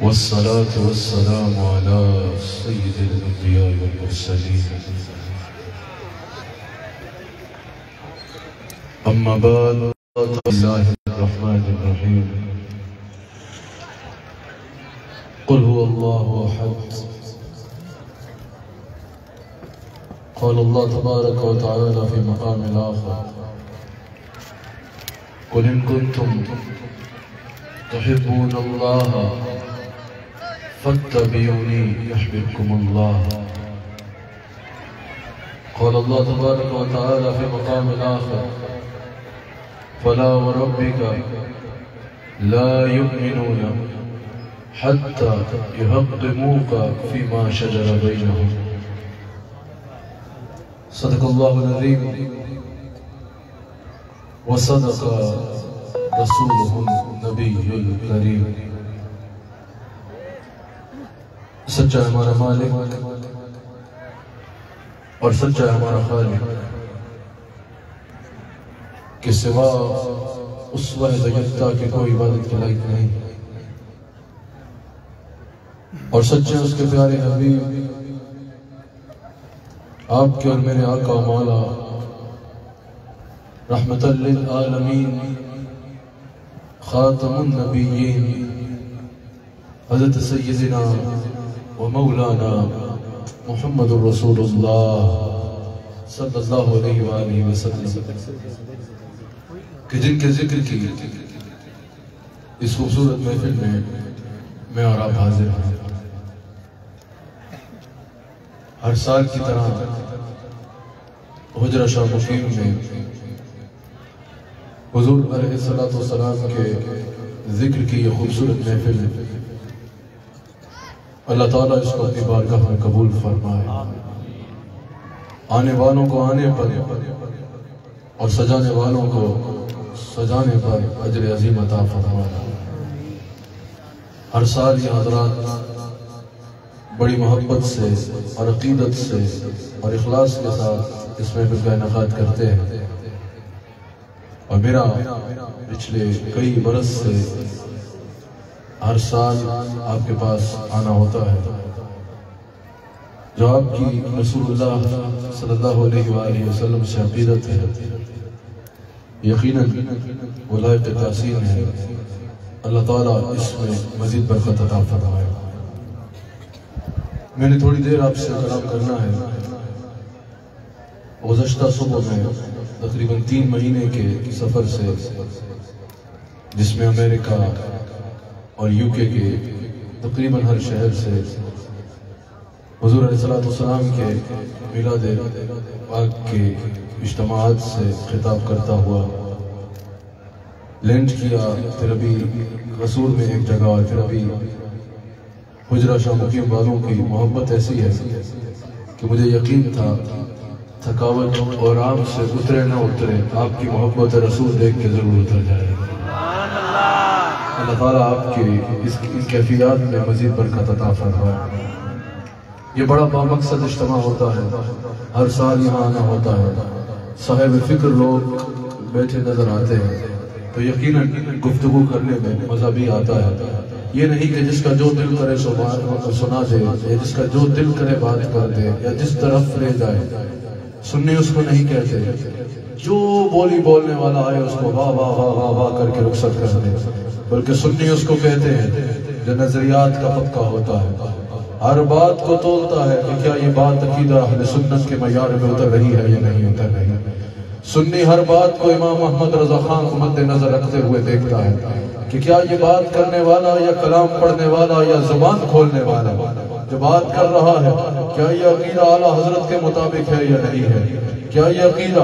والصلاة والسلام على سيد الأنبياء والمرسلين. أما بعد الله الرحمن الرحيم. قل هو الله أحد. قال الله تبارك وتعالى في مقام آخر. قل إن كنتم تحبون الله فاتبعوني يحببكم الله. قال الله تبارك وتعالى في مقام آخر فلا وربك لا يؤمنون حتى يحكموك فيما شجر بينهم. صدق الله العظيم. وصدق رسوله النبي الكريم. سچا ہمارا مالک اور سچا ہمارا خالق. کہ سوا اس واحد یکتا کے کوئی عبادت کے لائق نہیں. اور سچے اس کے پیارے حبیب آپ کے اور میرے آقا و مولا، رحمت للعالمین خاتم النبیین، حضرت سیدنا و مولانا محمد الرسول اللہ صلی اللہ علیہ وآلہ وسلم، کہ جن کے ذکر کی اس خوبصورت محفل میں میں اور آپ حاضر ہیں۔ ہر سال کی طرح حجرہ شاہ مقیم میں حضور علیہ السلام کے ذکر کی یہ خوبصورت محفل اللہ تعالیٰ اس کو اپنی بارگاہ میں قبول فرمائے۔ آنے والوں کو آنے پر اور سجانے والوں کو سجانے پر اجر عظیم عطا فرمائے۔ ہر سال یہ حضرات بڑی محبت سے اور عقیدت سے اور اخلاص کے ساتھ اس محفل کا انعقاد کرتے ہیں۔ اور میرا پچھلے کئی برس سے ہر سال آپ کے پاس آنا ہوتا ہے۔ جو آپ کی رسول اللہ صلی اللہ علیہ وآلہ وسلم سے عقیدت ہے، یقیناً ولایت تحسین ہے۔ اللہ تعالیٰ اس میں مزید برکت عطا فرمائے۔ میں نے تھوڑی دیر آپ سے کلام کرنا ہے۔ گزشتہ صبح میں تقریباً تین مہینے کے سفر سے، جس میں امریکہ اور یو کے کے تقریباً ہر شہر سے حضور علیہ السلام کے میلاد پاک کے اجتماعات سے خطاب کرتا ہوا لینڈ کیا پھر ابھی رسول میں ایک جگہ اور پھر ابھی حجرہ شاہ مقیم والوں کی محبت ایسی ہے کہ مجھے یقین تھا تھکاوٹ اور آم سے اترے نہ اترے، آپ کی محبت رسول دیکھ کے ضرور اتر جائے۔ اللہ تعالیٰ آپ کی اس کیفیات میں مزید برکت عطا فرمائے۔ یہ بڑا بامقصد اجتماع ہوتا ہے۔ ہر سال یہاں آنا ہوتا ہے۔ صاحب فکر لوگ بیٹھے نظر آتے ہیں۔ تو یقیناً گفتگو کرنے میں مزہ بھی آتا ہے۔ یہ نہیں کہ جس کا جو دل کرے سنا دے، یا جس کا جو دل کرے بات کر دے، یا جس طرف لے جائے۔ سننے اس کو نہیں کہتے۔ جو بولی بولنے والا آئے اس کو واہ واہ واہ واہ واہ کر کے رخصت کر دے۔ بلکہ سنی اس کو کہتے ہیں جو نظریات کا پکا ہوتا ہے۔ ہر بات کو تولتا ہے کہ کیا یہ بات عقیدہ اہل سنت کے معیار میں اتر رہی ہے یا نہیں اتر رہی۔ سنی ہر بات کو امام محمد رضا خان کو مد نظر رکھتے ہوئے دیکھتا ہے کہ کیا یہ بات کرنے والا یا کلام پڑھنے والا یا زبان کھولنے والا جو بات کر رہا ہے کیا یہ عقیدہ اعلیٰ حضرت کے مطابق ہے یا نہیں ہے؟ کیا یہ عقیدہ،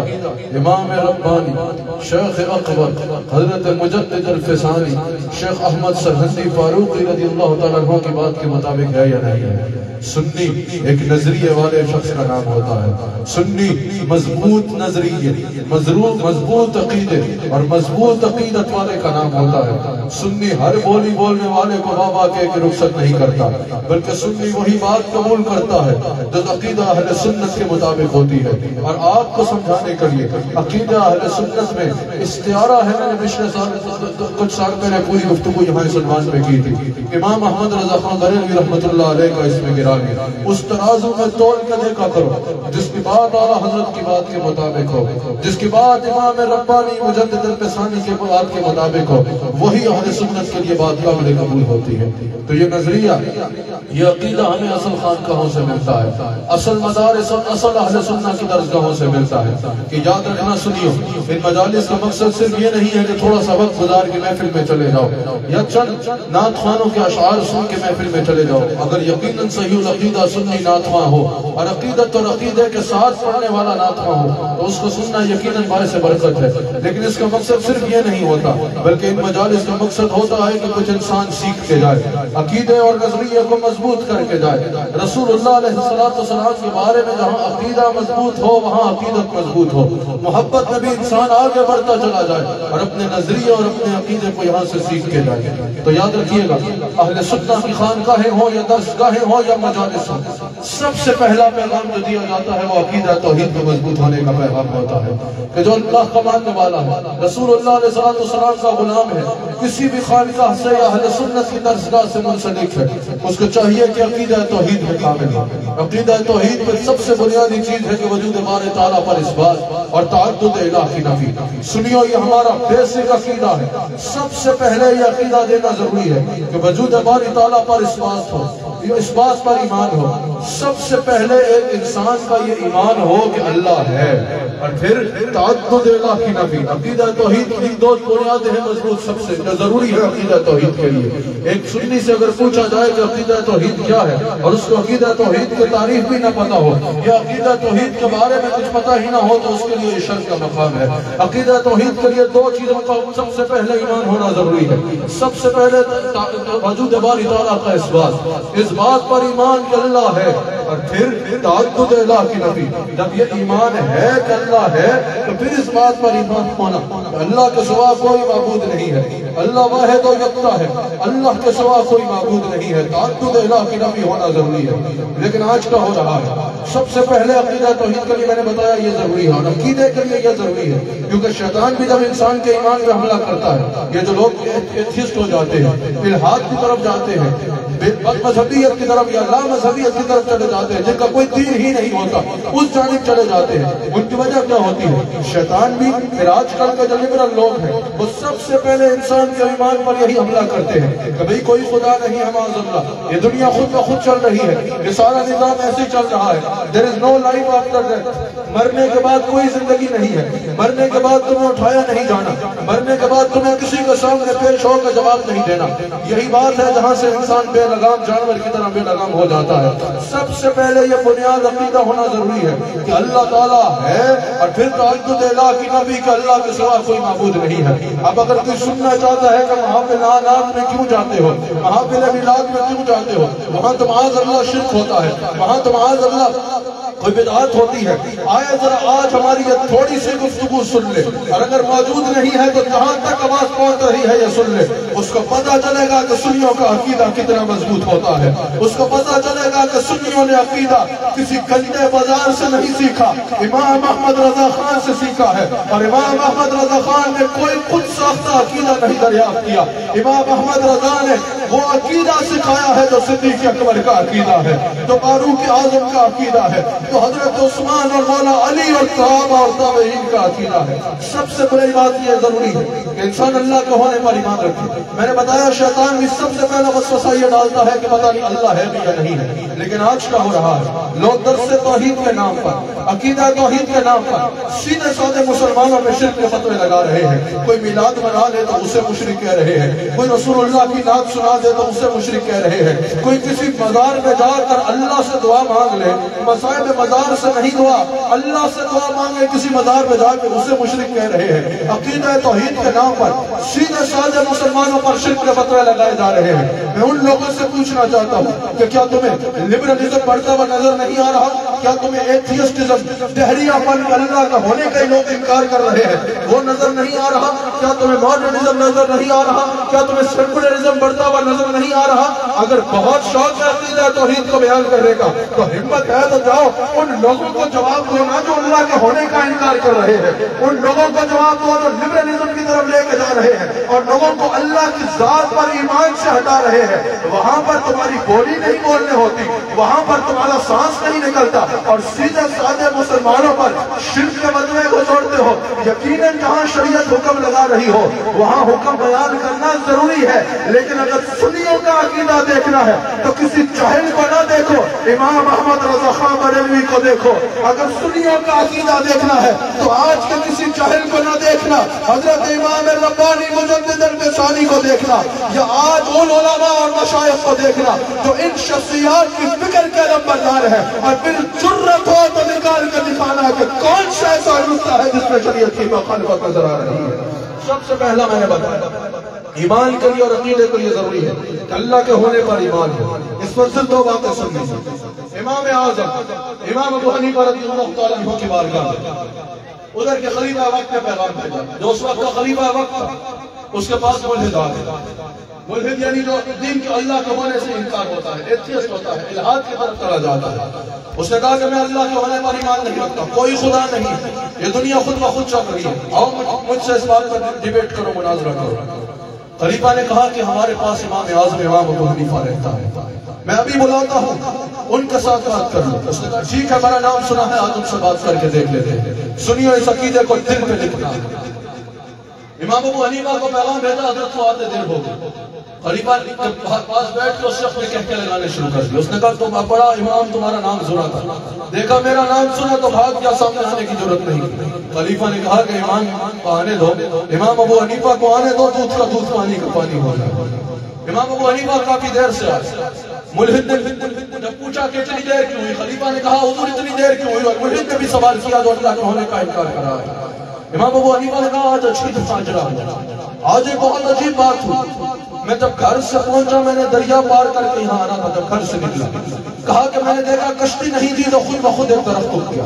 امام ربانی، شیخ اکبر حضرت مجدد الفسانی، شیخ احمد سرحندی فاروقی رضی اللہ تعالیٰ عنہ کی بات کے مطابق ہے یا نہیں ہے؟ سنی ایک نظریے والے شخص کا نام ہوتا ہے۔ سنی مضبوط نظریے مضبوط عقیدے اور مضبوط عقیدت والے کا نام ہوتا ہے۔ سنی ہر بولی بولنے والے کو بابا کے ایک رخصت نہیں کرتا، بلکہ سنی وہی بات قبول کرتا ہے جو عقیدہ اہل سنت کے مطابق ہوتی ہے۔ اور آپ بات کو سمجھانے کے لیے عقیدہ اہل سنت میں استعارہ ہے میں نے پچھلے سال کچھ سال پہلے پوری گفتگو یہاں سلمان میں کی تھی۔ امام محمد رضا خان بریلوی رحمۃ اللہ علیہ کا اس میں گرا گیا۔ اس ترازو میں تول کے دیکھا کرو۔ جس کی بات اعلیٰ حضرت کی بات کے مطابق ہو، جس کی بات امام ربانی مجدد الپسانی کے بات کے مطابق ہو، وہی اہل سنت کے لیے بات قابل قبول ہوتی ہے۔ تو یہ نظریہ، یہ عقیدہ ہمیں اصل خانقاہوں سے ملتا ہے۔ اصل مدارس اور اصل اہل سنت کی درسگاہوں سے سے ملتا ہے کہ یاد رکھنا سنیو، ان مجالس کا مقصد صرف یہ نہیں ہے کہ تھوڑا سا وقت گزار کے محفل میں چلے جاؤ، یا چند نعت خوانوں کے اشعار سن کے محفل میں چلے جاؤ۔ اگر یقیناً صحیح العقیدہ سنی نعت خواہ ہو، اور عقیدت اور عقیدے کے ساتھ پڑھنے والا نعت خواہ ہو، تو اس کو سننا یقیناً باعث برکت ہے۔ لیکن اس کا مقصد صرف یہ نہیں ہوتا، بلکہ ان مجالس کا مقصد ہوتا ہے کہ کچھ انسان سیکھ کے جائے عقیدے اور نظریے کو مضبوط کر کے جائے رسول اللہ علیہ السلام کے بارے میں جہاں عقیدہ مضبوط ہو، وہاں عقیدت مضبوط ہو، محبت میں بھی انسان آگے بڑھتا چلا جائے اور اپنے نظریے اور اپنے عقیدے کو یہاں سے سیکھ کے جائے۔ تو یاد رکھیے گا، اہل سنہ کی خانقاہیں ہوں یا درسگاہیں ہوں یا مجالس ہوں سب سے پہلا پیغام جو دیا جاتا ہے وہ عقیدہ توحید میں مضبوط ہونے کا پیغام ہوتا ہے کہ جو اللہ کا ماننے والا ہے، رسول اللہ علیہ السلام کا غلام ہے، کسی بھی خانقاہ سے یا اہل سنت کی درسگاہ سے منسلک ہے، اس کو چاہیے کہ عقیدہ توحید میں کامل ہے عقیدہ توحید میں سب سے بنیادی چیز ہے کہ وجود بار تعالیٰ پر اس بات اور تعدد الہ کی نفی۔ سنیو، یہ ہمارا بیسک عقیدہ ہے۔ سب سے پہلے یہ عقیدہ دینا ضروری ہے کہ وجود بار تعالیٰ پر اس بات ہو۔ یہ اس بات پر ایمان ہو، سب سے پہلے ایک انسان کا یہ ایمان ہو کہ اللہ ہے۔ اور پھر تعدد الہ کی نفی عقیدہ توحید کی دو بنیادیں ہیں مضبوط، سب سے جو ضروری ہے عقیدہ توحید کے لیے۔ ایک سنی سے اگر پوچھا جائے کہ عقیدہ توحید کیا ہے، اور اس کو عقیدہ توحید کے تعریف بھی نہ پتا ہو، یا عقیدہ توحید کے بارے میں کچھ پتا ہی نہ ہو، تو اس کے لیے شرک کا مقام ہے۔ عقیدہ توحید کے لیے دو چیزوں کا سب سے پہلے ایمان ہونا ضروری ہے۔ سب سے پہلے وجود باری تعالیٰ کا اس بات۔ اس بات پر ایمان چلنا ہے۔ اور پھر تعدد الہ کی نبی۔ جب یہ ایمان ہے کہ اللہ ہے، تو پھر اس بات پر ایمان ہونا اللہ کے سوا کوئی معبود نہیں ہے۔ اللہ واحد و یکتا ہے۔ اللہ کے سوا کوئی معبود نہیں ہے۔ تعدد الہ کی نبی ہونا ضروری ہے۔ لیکن آج کا ہو رہا ہے۔ سب سے پہلے عقیدہ توحید کے لیے میں نے بتایا یہ ضروری ہے اور عقیدے کے لیے یہ ضروری ہے۔ کیونکہ شیطان بھی جب انسان کے ایمان پہ حملہ کرتا ہے، یہ جو لوگ ایتھیسٹ ہو جاتے ہیں الہاد کی طرف جاتے ہیں، بد مذہبیت کی طرف یا لا مذہبیت کی طرف چلے جاتے جن کا کوئی دین ہی نہیں ہوتا اس جانب چلے جاتے ہیں ان کی وجہ کیا ہوتی ہے؟ شیطان بھی پھر آج کل کے جو لبرل لوگ ہیں۔ وہ سب سے پہلے انسان کے ایمان پر یہی حملہ کرتے ہیں کہ بھئی کوئی خدا نہیں ہے معاذ اللہ یہ دنیا خود کا خود چل رہی ہے۔ یہ سارا نظام ایسے چل رہا ہے۔ There is no life after death مرنے کے بعد کوئی زندگی نہیں ہے۔ مرنے کے بعد تمہیں اٹھایا نہیں جانا۔ مرنے کے بعد تمہیں کسی کے سامنے پیش ہو کر جواب نہیں دینا۔ یہی بات ہے جہاں سے انسان بے لگام جانور کی طرح بے لگام ہو جاتا ہے۔ سب سے پہلے یہ بنیاد عقیدہ ہونا ضروری ہے کہ اللہ تعالیٰ ہے اور پھر تعدد الہ کی نبی کہ اللہ کے سوا کوئی معبود نہیں ہے۔ اب اگر کوئی سننا چاہتا ہے کہ وہاں پہ نانات میں کیوں جاتے ہو؟ وہاں پہ میلاد میں کیوں جاتے ہو؟ وہاں تو معاذ اللہ شرک ہوتا ہے۔ وہاں تو معاذ اللہ کوئی بدعات ہوتی ہے۔ آئے ذرا آج ہماری یہ تھوڑی سی گفتگو سن لے۔ اور اگر موجود نہیں ہے تو جہاں تک آواز پہنچ رہی ہے یہ سن لے۔ اس کو پتہ چلے گا کہ سنیوں کا عقیدہ کتنا مضبوط ہوتا ہے۔ اس کو پتہ چلے گا کہ سنیوں نے عقیدہ کسی گندے بازار سے نہیں سیکھا۔ امام احمد رضا خان سے سیکھا ہے۔ اور امام احمد رضا خان نے کوئی خود ساختہ عقیدہ نہیں دریافت کیا۔ امام احمد رضا نے وہ عقیدہ سکھایا ہے جو صدیق اکبر کا عقیدہ ہے، جو فاروق اعظم کا عقیدہ ہے، جو حضرت عثمان اور مولا علی اور صحابہ اور تابعین کا عقیدہ ہے۔ سب سے بڑی بات یہ ضروری ہے کہ انسان اللہ کے ہونے پر ایمان رکھے۔ میں نے بتایا، شیطان بھی سب سے پہلا وسوسہ یہ ڈالتا ہے کہ پتہ نہیں اللہ ہے بھی یا نہیں ہے۔ لیکن آج کا ہو رہا ہے۔ لوگ درس توحید کے نام پر، عقیدہ توحید کے نام پر سیدھے سادے مسلمانوں میں شرک کے فتوے لگا رہے ہیں۔ کوئی میلاد منا لے تو اسے مشرک کہہ رہے ہیں۔ کوئی رسول اللہ کی نعت سنا دے تو اسے مشرک کہہ رہے ہیں۔ کوئی کسی مزار میں جا کر اللہ سے دعا مانگ لے مسائب مزار سے نہیں دعا، اللہ سے دعا مانگے، کسی مزار میں جا کے اسے مشرک کہہ رہے ہیں۔ عقیدہ توحید کے نام پر سیدھے سادے مسلمانوں پر شرک کے فتوے لگائے جا رہے ہیں۔ میں ان لوگوں سے پوچھنا چاہتا ہوں کہ کیا تمہیں لبرلزم بڑھتا ہوا نظر نہیں آ رہا؟ کیا تمہیں ایتھیسٹزم دہریہ پن اللہ کا ہونے کا ہی لوگ انکار کر رہے ہیں؟ وہ نظر نہیں آ رہا؟ کیا تمہیں ماڈرنزم نظر نہیں آ رہا؟ کیا تمہیں سیکولرزم بڑھتا ہوا نظر نہیں آ رہا۔ اگر بہت شوق ہے توحید کو بیان کرنے کا، تو ہمت ہے تو جاؤ۔ ان لوگوں کو جواب دو نا جو اللہ کے ہونے کا انکار کر رہے ہیں۔ ان لوگوں کو جواب دو، جو لبرلزم کی طرف لے کے جا رہے ہیں۔ اور لوگوں کو اللہ کی ذات پر ایمان سے ہٹا رہے ہیں۔ وہاں پر تمہاری بولی نہیں بولنے ہوتی، وہاں پر تمہارا سانس نہیں نکلتا۔ اور سیدھے سادے مسلمانوں پر شرک کے بدلے کو چھوڑتے ہو۔ یقیناً جہاں شریعت حکم لگا رہی ہو، وہاں حکم بیان کرنا ضروری ہے۔ لیکن اگر سنیوں کا عقیدہ دیکھنا ہے تو کسی چہل کو نہ دیکھو، امام احمد رضا خان بریلوی کو دیکھو۔ اگر سنیوں کا عقیدہ دیکھنا ہے تو آج کے کسی چہل کو نہ دیکھنا، حضرت امام ربانی مجدد البسانی کو دیکھنا، یا آج ان علماء اور مشایخ کو دیکھنا جو ان شخصیات کی فکر کے نمبردار ہے اور پھر جرت ہو تو نکال کے دکھانا کہ کون سا ایسا نقطہ ہے جس میں شریعت کی مخالفت نظر آ رہی ہے۔ سب سے پہلا میں نے بتایا، ایمان کے لیے اور عقیدے کے لیے ضروری ہے کہ اللہ کے ہونے پر ایمان ہو۔ اس پر صرف دو باتیں سننی ہیں امام اعظم، امام ابو حنیفہ رضی اللہ تعالیٰ عنہ کی بارگاہ میں ادھر کے خلیفہ وقت کا پیغام بھیجا۔ جو اس وقت کا خلیفہ وقت تھا، اس کے پاس ملحد ہے۔ ملحد یعنی جو دین کے اللہ کے ہونے سے انکار ہوتا ہے ایتھیسٹ ہوتا ہے، الہاد کی طرف چلا جاتا ہے۔ اس نے کہا کہ میں اللہ کے ہونے پر ایمان نہیں رکھتا، کوئی خدا نہیں۔ یہ دنیا خود بخود چل رہی ہے۔ آؤ مجھ سے اس بات پر ڈیبیٹ کرو، مناظرہ کرو۔ خلیفہ نے کہا کہ ہمارے پاس امام اعظم، امام ابو حنیفہ رہتا ہے۔ میں ابھی بلاتا ہوں، ان کے ساتھ بات کر لوں اس نے کہا، ٹھیک ہے، میرا نام سنا ہے، آج ان سے بات کر کے دیکھ لیتے ہیں۔ سنیو اس عقیدے کو دل پہ لکھنا۔ امام ابو حنیفہ کو پیغام بھیجا، حضرت کو آتے دیر ہو گئے خلیفہ کے پاس بیٹھ کے اس شخص نے کہہ لگانے شروع کر دیا اس نے کہا تم بڑا امام، تمہارا نام سنا تھا۔ دیکھا، میرا نام سنا تو بھاگ کیا سامنے آنے کی ضرورت نہیں۔ خلیفہ نے کہا کہ امام کو آنے دو، امام ابو حنیفہ کو آنے دو دودھ کا دودھ پانی کا پانی ہو جائے۔ امام ابو حنیفہ کافی دیر سے آئے۔ ملحد نے جب پوچھا کہ اتنی دیر کیوں ہوئی؟ خلیفہ نے کہا، حضور اتنی دیر کیوں ہوئی؟ اور ملحد نے بھی سوال کیا جو اللہ کے ہونے کا انکار کرا۔ ہے امام ابو حنیفہ نے کہا، آج اچھی فاجرہ ہوا۔ آج ایک بہت عجیب بات ہوئی۔ میں جب گھر سے پہنچا، میں نے دریا پار کر کے یہاں آنا تھا، جب گھر سے نکلا۔ کہا کہ میں نے دیکھا کشتی نہیں تھی، تو خود بخود ایک طرف ٹوٹ گیا۔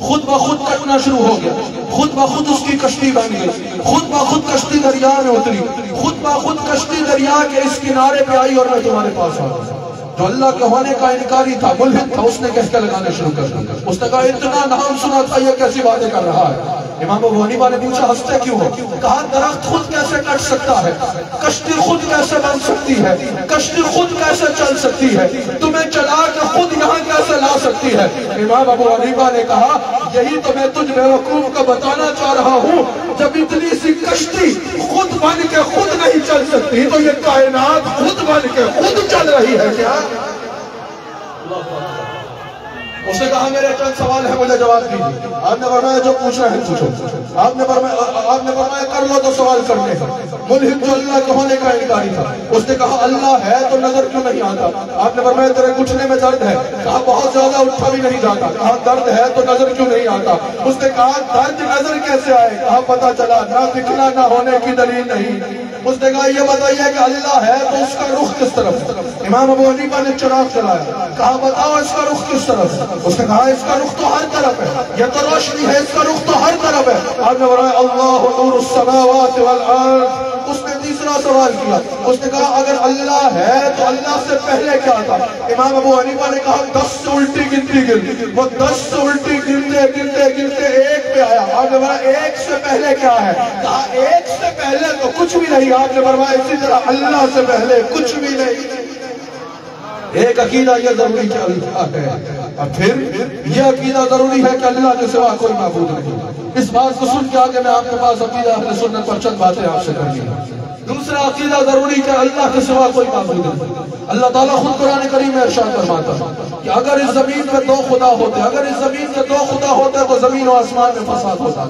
خود بخود کٹنا شروع ہو گیا۔ خود بخود اس کی کشتی بن گئی۔ خود بخود کشتی دریا میں اتری۔ خود بخود کشتی دریا کے اس کنارے پہ آئی اور میں تمہارے پاس آ گیا۔ جو اللہ کے ہونے کا انکاری تھا، ملحد تھا، اس نے کہہ کے لگانے شروع کر اس نے کہا، اتنا نام سنا تھا، یہ کیسی باتیں کر رہا ہے؟ امام ابو حنیفہ نے پوچھا، ہنستے کیوں ہو؟ کہا، درخت خود کیسے کٹ سکتا ہے؟ کشتی خود کیسے بن سکتی ہے؟ کشتی خود کیسے چل سکتی ہے؟ تمہیں چلا کے خود یہاں کیسے لا سکتی ہے؟ امام ابو حنیفہ نے کہا، یہی تو میں تجھ بیوقوف کا بتانا چاہ رہا ہوں، جب اتنی سی کشتی خود بن کے خود نہیں چل سکتی تو یہ کائنات خود بن کے خود چل رہی ہے کیا؟ اس نے کہا ہاں, میرے چند سوال ہے مجھے جواب دیجیے آپ نے فرمایا، جو پوچھنا ہے پوچھو۔ آپ نے فرمایا، آپ نے فرمایا، کر لو تو سوال کرنے کا۔ ملحد جو اللہ کے ہونے کا انکاری تھا۔ اس نے کہا، اللہ ہے تو نظر کیوں نہیں آتا؟ آپ نے فرمایا، تیرے گھٹنے میں درد ہے۔ کہا، بہت زیادہ اٹھا بھی نہیں جاتا۔ کہا، درد ہے تو نظر کیوں نہیں آتا؟ اس نے کہا، درد نظر کیسے آئے؟ کہا پتا چلا، نہ دکھنا نہ ہونے کی دلیل نہیں۔ اس نے کہا، یہ بتائیے کہ اللہ ہے تو اس کا رخ کس طرف امام ابو حنیفہ نے چراغ چلایا۔ کہا، بتاؤ اس کا رخ کس طرف اس نے کہا، اس کا رخ تو ہر طرف ہے۔ یہ تو روشنی ہے، اس کا رخ تو ہر طرف ہے۔ آپ نے بڑھایا اللہ نور السماوات والارض۔ اس نے تیسرا سوال کیا۔ اس نے کہا، اگر اللہ ہے تو اللہ سے پہلے کیا تھا؟ امام ابو حنیفہ نے کہا، دس سے الٹی گنتی گر وہ دس سے الٹی گنتے گنتے گنتے ایک پہ آیا۔ آپ نے بڑھا ایک سے پہلے کیا ہے؟ کہا، ایک سے پہلے تو کچھ بھی نہیں۔ آپ نے فرمایا، اسی طرح اللہ سے پہلے کچھ بھی نہیں۔ ایک عقیدہ یہ ضروری کہ اللہ ہے۔ اور پھر یہ عقیدہ ضروری ہے کہ اللہ کے سوا کوئی معبود نہیں۔ اس بات کو سن کے آگے میں آپ کے پاس عقیدہ اہل سنت پر چند باتیں آپ سے کرنی ہیں۔ دوسرا عقیدہ ضروری کہ اللہ کے سوا کوئی معبود نہیں۔ اللہ تعالیٰ خود قرآن کریم میں ارشاد فرماتا ہے کہ اگر اس زمین میں دو خدا ہوتے، اگر اس زمین میں دو خدا ہوتے تو زمین و آسمان میں فساد ہوتا۔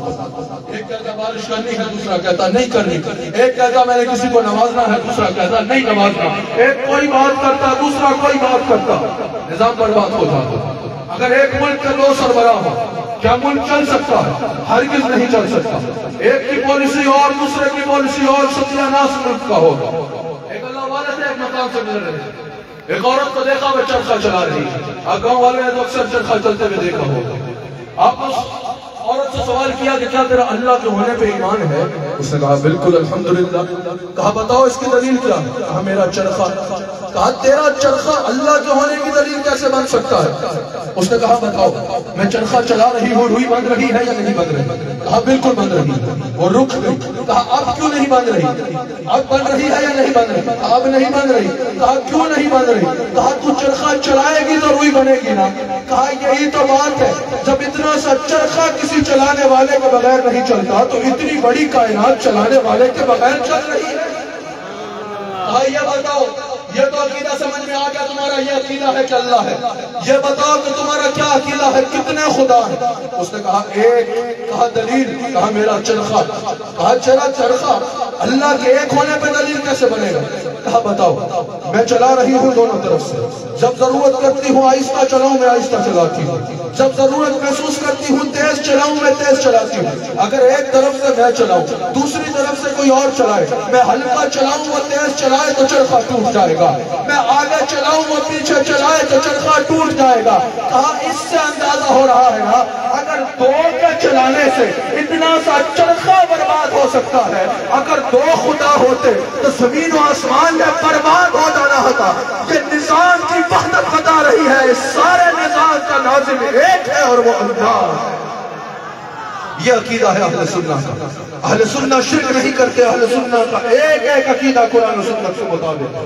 ایک کہتا بارش کرنی ہے، دوسرا کہتا نہیں کرنی۔ ایک کہتا میں نے کسی کو نوازنا ہے، دوسرا کہتا نہیں نوازنا۔ ایک کوئی بات کرتا، دوسرا کوئی بات کرتا۔ نظام برباد ہو جاتا۔ اگر ایک ملک کا دو سربراہ ہو، کیا ملک چل سکتا ہے؟ ہرگز نہیں چل سکتا۔ ایک کی پالیسی اور، دوسرے کی پالیسی اور ستیہ ناس ملک کا ہوگا۔ ایک اللہ والد ہے ایک مقام سے گزر رہے تھے ایک عورت کو دیکھا وہ چرخہ چلا رہی ہے۔ اب گاؤں والے نے تو اکثر چرخہ چلتے ہوئے دیکھا ہوگا۔ آپ اس عورت سے سوال کیا کہ کیا تیرا اللہ کے ہونے پہ ایمان ہے؟ اس نے کہا، بالکل، الحمدللہ۔ کہا، بتاؤ اس کی دلیل کیا؟ کہا، میرا چرخہ۔ کہا، تیرا چرخہ اللہ کے ہونے کی دلیل کیسے بن سکتا ہے؟ اس نے کہا، بتاؤ، میں چرخہ چلا رہی ہوں، روئی بند رہی ہے یا نہیں بند رہی؟ کہا، بالکل بند رہی وہ رک کہا، اب کیوں نہیں بند رہی؟ اب بند رہی ہے یا نہیں بند رہی؟ اب نہیں بند رہی۔ کہا، کیوں نہیں بند رہی؟ کہا، تو چرخہ چلائے گی تو روئی بنے گی نا۔ کہا یہی تو بات ہے، جب اتنا سا چرخہ کسی چلانے والے کے بغیر نہیں چلتا، تو اتنی بڑی کائنات چلانے والے کے بغیر چل رہی ہے۔ کہا، یہ بتاؤ، یہ تو عقیدہ سمجھ میں آ گیا تمہارا، یہ عقیدہ ہے کہ اللہ ہے۔ یہ بتاؤ کہ تمہارا کیا عقیدہ ہے؟ کتنے خدا ہے اس نے کہا، ایک۔ کہا، دلیل۔ کہا، میرا چرخہ۔ کہا، چرا چرخہ۔ اللہ کے ایک ہونے پہ دلیل کیسے بنے گا؟ کہا بتاؤ، میں چلا رہی ہوں دونوں طرف سے۔ جب ضرورت کرتی ہوں آہستہ چلاؤں، میں آہستہ چلاتی ہوں۔ جب ضرورت محسوس کرتی ہوں تیز چلاؤں، میں تیز چلاتی ہوں۔ اگر ایک طرف سے میں چلاؤں، دوسری طرف سے کوئی اور چلائے، میں ہلکا چلاؤں وہ تیز چلائے تو چرخہ ٹوٹ جائے گا۔ میں آگے چلاؤں وہ پیچھے چلائے تو چرخہ ٹوٹ جائے گا۔ کہا، اس سے اندازہ ہو رہا ہے نا اگر دو کے چلانے سے اتنا سا چرخہ برباد ہو سکتا ہے۔ اگر دو خدا ہوتے تو زمین و آسمان میں برباد ہو جانا ہوتا۔ یہ نظام کی وحدت بتا رہی ہے۔ اس سارے نظام کا ناظم ایک ہے اور وہ اللہ ہے۔ یہ عقیدہ ہے اہل سنہ کا۔ اہل سنہ شرک نہیں کرتے۔ اہل سنہ کا ایک ایک عقیدہ قرآن و سنت سے مطابق۔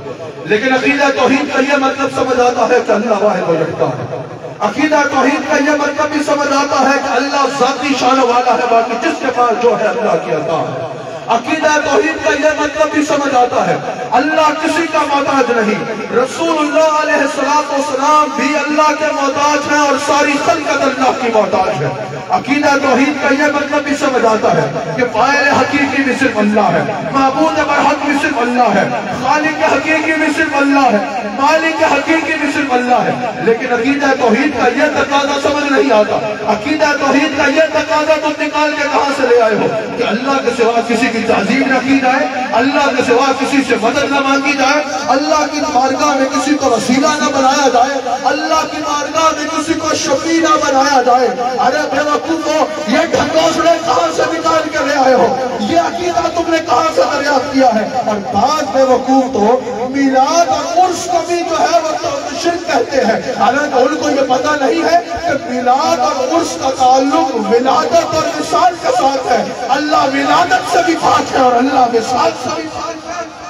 لیکن عقیدہ توحید کا یہ مطلب سمجھ آتا ہے کہ اللہ واحد و یکتا ہے۔ عقیدہ توحید کا یہ مطلب بھی سمجھ آتا ہے کہ اللہ ذاتی شان والا ہے، باقی جس کے پاس جو ہے اللہ کی عطا ہے۔ عقیدہ توحید کا یہ مطلب بھی سمجھ آتا ہے، اللہ کسی کا محتاج نہیں۔ رسول اللہ علیہ السلام بھی اللہ کے محتاج ہیں اور ساری خلقت اللہ کی محتاج ہے عقیدہ توحید کا یہ مطلب بھی سمجھ آتا ہے کہ فائل حقیقی بھی صرف اللہ ہے، معبود برحق بھی صرف اللہ ہے، خالق حقیقی بھی صرف اللہ ہے، مالک حقیقی بھی صرف اللہ ہے۔ لیکن عقیدہ توحید کا یہ تقاضا سمجھ نہیں آتا۔ عقیدہ توحید کا یہ تقاضا تم نکال کے کہاں سے لے آئے ہو؟ کہ اللہ کے سوا کسی کی تعظیم نہ کی جائے، اللہ کے سوا کسی سے مدد نہ مانگی جائے، اللہ کی بارگاہ میں کسی کو وسیلہ نہ بنایا جائے، اللہ کی بارگاہ میں کسی کو شفیع نہ بنایا جائے۔ ارے بے وقوفو یہ ڈھنگوسڑے کہاں سے نکال کے لے آئے ہو؟ یہ عقیدہ تم نے کہاں سے دریافت کیا ہے؟ اور بعض بے وقوف تو میلاد اور عرس کو بھی جو ہے وہ شرک کہتے ہیں۔ حالانکہ ان کو یہ پتہ نہیں ہے کہ میلاد اور عرس کا تعلق ولادت اور وصال کے ساتھ ہے۔ اللہ ولادت سے بھی پاک ہے اور اللہ وصال سے بھی پاک ہے۔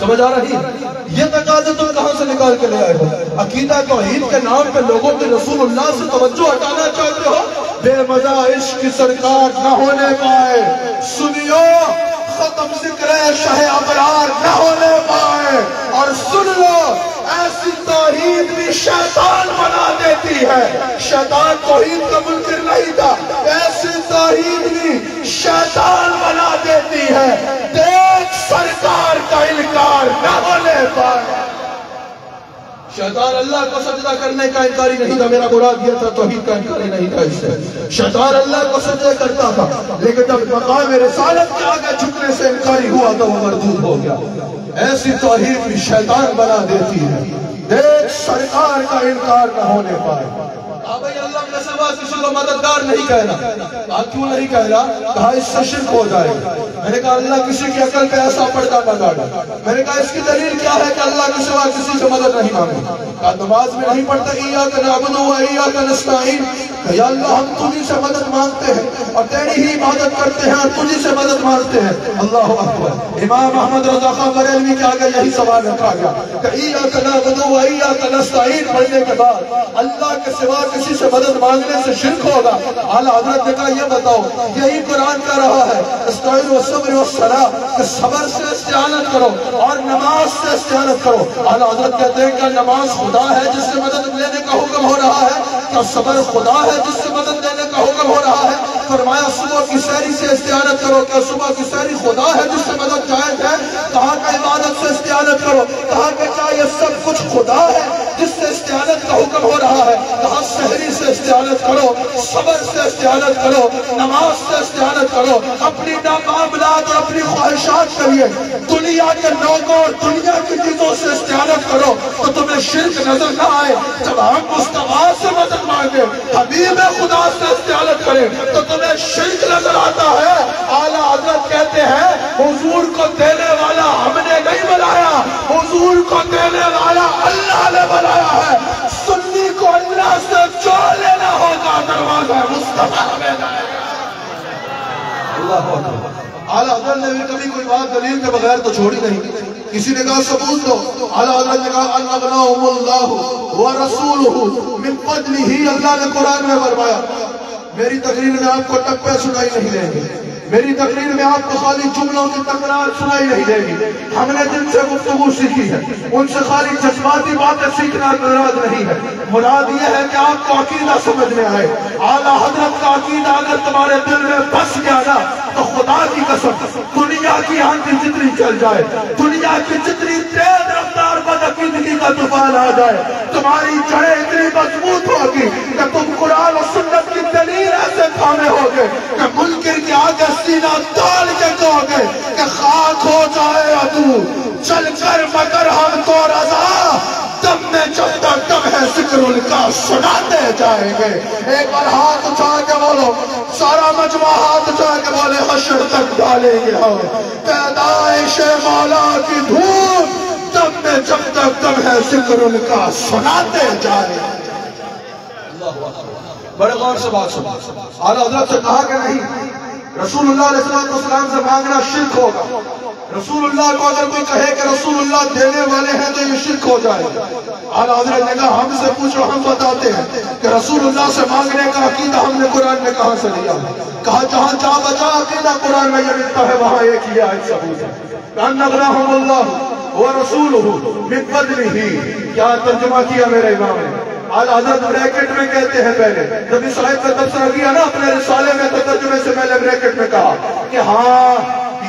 سمجھ آ رہی؟ ہے یہ تقاضے تم کہاں سے نکال کے لے آئے ہو؟ عقیدہ توحید کے نام پہ لوگوں کے رسول اللہ سے توجہ ہٹانا چاہتے ہو؟ بے مزہ عشق کی سرکار نہ ہونے پائے۔ سنیو، ختم ذکر شہ ابرار نہ ہونے پائے۔ اور سن لو، ایسی توحید بھی شیطان بنا دیتی ہے۔ شیطان توحید کا منکر نہیں تھا، ایسی توحید بھی شیطان بنا دیتی شیطان اللہ کو سجدہ کرنے کا انکاری نہیں تھا، میرا برا دیا تھا، توحید کا انکاری نہیں تھا اس سے۔ شیطان اللہ کو سجدہ کرتا تھا، لیکن جب مقام رسالت کے آگے جھکنے سے انکاری ہوا تو وہ مردود ہو گیا۔ ایسی توحید بھی شیطان بنا دیتی ہے۔ دیکھ، سرکار کا انکار نہ ہونے پائے۔ بھائی کسی کو مددگار نہیں کہہ رہا آپ کیوں نہیں کہہ رہا کہا اس سے شرک ہو جائے۔ گا میں نے کہا اللہ کسی کی عقل پہ ایسا پڑتا نہ ڈالا میں نے کہا اس کی دلیل کیا ہے کہ اللہ کے سوا کسی سے مدد نہیں مانگے؟ کہا نماز میں نہیں پڑھتا ایاک نعبد و ایاک نستعین۔ کہ یا اللہ، ہم تجھی سے مدد مانگتے ہیں اور تیری ہی عبادت کرتے ہیں اور تجھی سے مدد مانگتے ہیں۔ اللہ اکبر۔ امام احمد رضا خان بریلوی کے آگے یہی سوال رکھا گیا۔ کہ ایاک نعبد و ایاک نستعین پڑھنے کے بعد اللہ کے سوا کسی سے مدد مانگنے سے شرک ہوگا۔ اعلیٰ حضرت نے کہا، یہ بتاؤ، یہی قرآن کہہ رہا ہے۔ استعین و صبر و صلاح کہ صبر سے استعانت کرو اور نماز سے استعانت کرو۔ اعلیٰ حضرت کہتے ہیں کہ نماز خدا ہے جس سے مدد لینے کا حکم ہو رہا ہے کہ صبر خدا ہے جس سے مدد لینے کا حکم ہو رہا ہے؟ فرمایا، صبح کی سیری سے استعانت کرو۔ کہ صبح کی سیری خدا ہے جس سے مدد جائز ہے؟ کہا کہ عبادت سے استعانت کرو؟ کہا کہ کیا یہ سب کچھ خدا ہے جس سے استعانت کا حکم ہو رہا ہے؟ کہا سحری سے استعانت استعانت کرو، صبر سے استعانت کرو، نماز سے استعانت کرو، اپنی نامعاملات اور اپنی خواہشات کے لیے دنیا کے لوگوں اور دنیا کی چیزوں سے استعانت کرو تو تمہیں شرک نظر نہ آئے۔ جب ہم مصطفیٰ سے مدد مانگے حبیب خدا سے استعانت کریں، تو تمہیں شرک نظر آتا ہے۔ اعلیٰ حضرت کہتے ہیں، حضور کو دینے والا ہم نے نہیں بنایا، حضور کو دینے والا اللہ نے بنایا ہے۔ کو اللہ سے جو لینا ہوگا، دروازہ مصطفیٰ میں جائے اللہ اکبر اعلیٰ حضرت نے بھی کبھی کوئی بات دلیل کے بغیر تو چھوڑی نہیں۔ کسی نے کہا ثبوت دو۔ اعلیٰ حضرت نے کہا اللہ بناہم اللہ ورسولہ من فضلہ. ہی اللہ نے قرآن میں فرمایا، میری تقریر میں آپ کو ٹپے سنائی نہیں دیں گے۔ میری تقریر میں آپ کو خالی جملوں کی تکرار سنائی نہیں دے گی۔ ہم نے جن سے گفتگو سیکھی ہے۔ ان سے خالی جذباتی باتیں سیکھنا مراد نہیں ہے۔ مراد یہ ہے کہ آپ کو عقیدہ سمجھ میں آئے۔ اعلیٰ حضرت کا عقیدہ اگر تمہارے دل میں بس گیا نا تو خدا کی قسم، دنیا کی آنکھیں جتنی چل جائے، دنیا کی جتنی تیز رفتار بدعقیدگی کا طوفان آ جائے، تمہاری جڑیں اتنی مضبوط ہوگی کہ تم قرآن و سنت کی دلیل ایسے تھامے ہوگے کہ منکر کی آگے سینہ تال کے کہو گے کہ خاک ہو جائے عدو چل کر مگر ہم کو رضا۔ تم میں جب تک تم ہے ذکر ان کا سناتے جائیں گے۔ ایک بار ہاتھ اٹھا کے بولو۔ سارا مجمع ہاتھ اٹھا کے بولے، حشر تک ڈالیں گے ہم۔ پیدائش مولا کی دھوپ تم میں جب تک تم ہے ذکر ان کا سناتے جائیں گے۔ بڑے غور سے بات سنا اعلیٰ حضرت سے کہا کہ نہیں، رسول اللہ علیہ السلام سے مانگنا شرک ہوگا۔ رسول اللہ کو اگر کوئی کہے کہ رسول اللہ دینے والے ہیں تو یہ شرک ہو جائے۔ اعلیٰ حضرت نے کہا، ہم سے پوچھو ہم بتاتے ہیں کہ رسول اللہ سے مانگنے کا عقیدہ ہم نے قرآن میں کہاں سے لیا؟ کہا، جہاں جہاں بچا عقیدہ قرآن میں یہ ملتا ہے، وہاں ایک ہی آئے ثبوت ہے۔ کہا نبراہم اللہ وہ رسول من فضلہ کیا ترجمہ کیا میرے امام نے؟ آل حضرت بریکٹ میں کہتے ہیں پہلے جب اس صاحب کا تبصرہ کیا نا اپنے رسالے میں تو ترجمے سے پہلے بریکٹ میں کہا کہ ہاں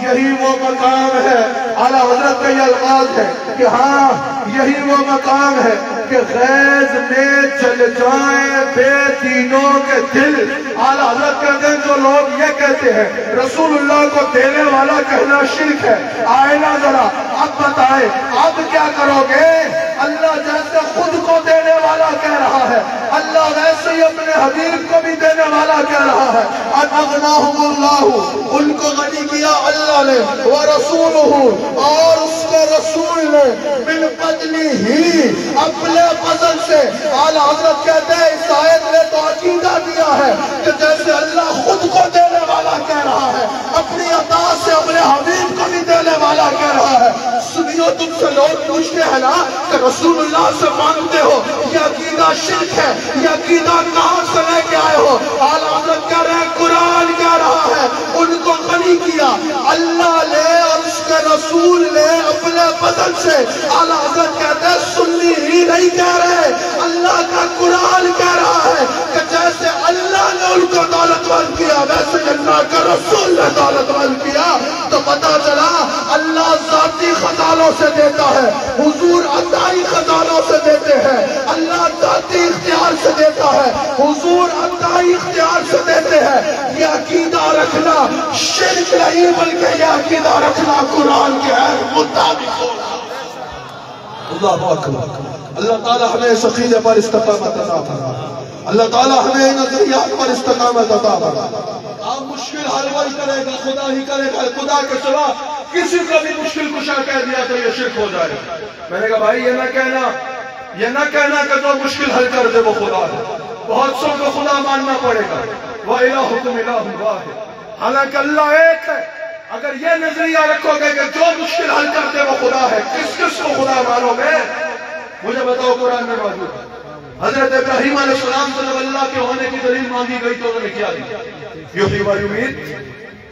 یہی وہ مقام ہے، اعلیٰ حضرت کا یہ الفاظ ہے کہ ہاں یہی وہ مقام ہے کہ غیظ میں چل جائیں بے دینوں کے دل۔ اعلیٰ حضرت کہتے ہیں جو لوگ یہ کہتے ہیں، رسول اللہ کو دینے والا کہنا شرک ہے۔ آئے نا ذرا، اب بتائیں، اب کیا کرو گے؟ اللہ جیسے خود کو دینے والا کہہ رہا ہے، اللہ ویسے ہی اپنے حبیب کو بھی دینے والا کہہ رہا ہے۔ اغناہم اللہ، ان کو غنی کیا اللہ نے، ورسولہ، اور اس کے رسول نے۔ من فضلی ہی، اپنے فضل سے۔ اعلیٰ حضرت کہتے ہیں، اس آیت نے تو عقیدہ دیا ہے کہ جیسے اللہ خود کو دینے والا کہہ رہا ہے، اپنی عطا سے اپنے حبیب کو بھی دینے والا کہہ رہا ہے۔ سنیو تم سے لوگ پوچھتے ہیں نا کہ رسول اللہ سے مانگتے ہو، یہ عقیدہ شرک ہے، یہ عقیدہ کہاں سے لے کے آئے ہو؟ اعلیٰ حضرت کہہ رہے ہیں، قرآن کہہ رہا ہے، ان کو غنی کیا۔ اللہ نے اور اس کے رسول نے اپنے بدن سے۔ اعلیٰ حضرت کہتے ہیں، سنی ہی نہیں کہہ رہے۔ اللہ کا قرآن کہہ رہا ہے کہ جیسے اللہ اللہ نے ان کو دولت مند کیا، ویسے اللہ کا رسول نے دولت مند کیا، تو پتا چلا اللہ ذاتی خزانوں سے دیتا ہے، حضور عطائی خزانوں سے دیتے ہیں، اللہ ذاتی اختیار سے دیتا ہے، حضور عطائی اختیار سے دیتے ہیں۔ یہ عقیدہ رکھنا شرک نہیں، بلکہ یہ عقیدہ رکھنا قرآن کے ہے مطابق اللہ اکبر اللہ تعالیٰ ہمیں اس عقیدے پر استقامت عطا فرما اللہ تعالیٰ ہمیں ان نظریات پر استقامت عطا فرما آپ مشکل حل وہی کرے گا، خدا ہی کرے گا، خدا کے سوا کسی کو بھی مشکل کشا کہہ دیا تو یہ شرک ہو جائے۔ میں نے کہا، بھائی، یہ نہ کہنا، یہ نہ کہنا کہ جو مشکل حل کر دے وہ خدا ہے۔ بہت سو کو خدا ماننا پڑے گا۔ وہ الہکم الہ واحد۔ حالانکہ اللہ ایک ہے۔ اگر یہ نظریہ رکھو گے کہ جو مشکل حل کر دے وہ خدا ہے، کس کس کو خدا مانو گے؟ مجھے بتاؤ قرآن میں موجود ہے۔ حضرت ابراہیم علیہ السلام سے جب اللہ کے ہونے کی دلیل مانگی گئی تو انہوں نے کیا دی؟ یوہی و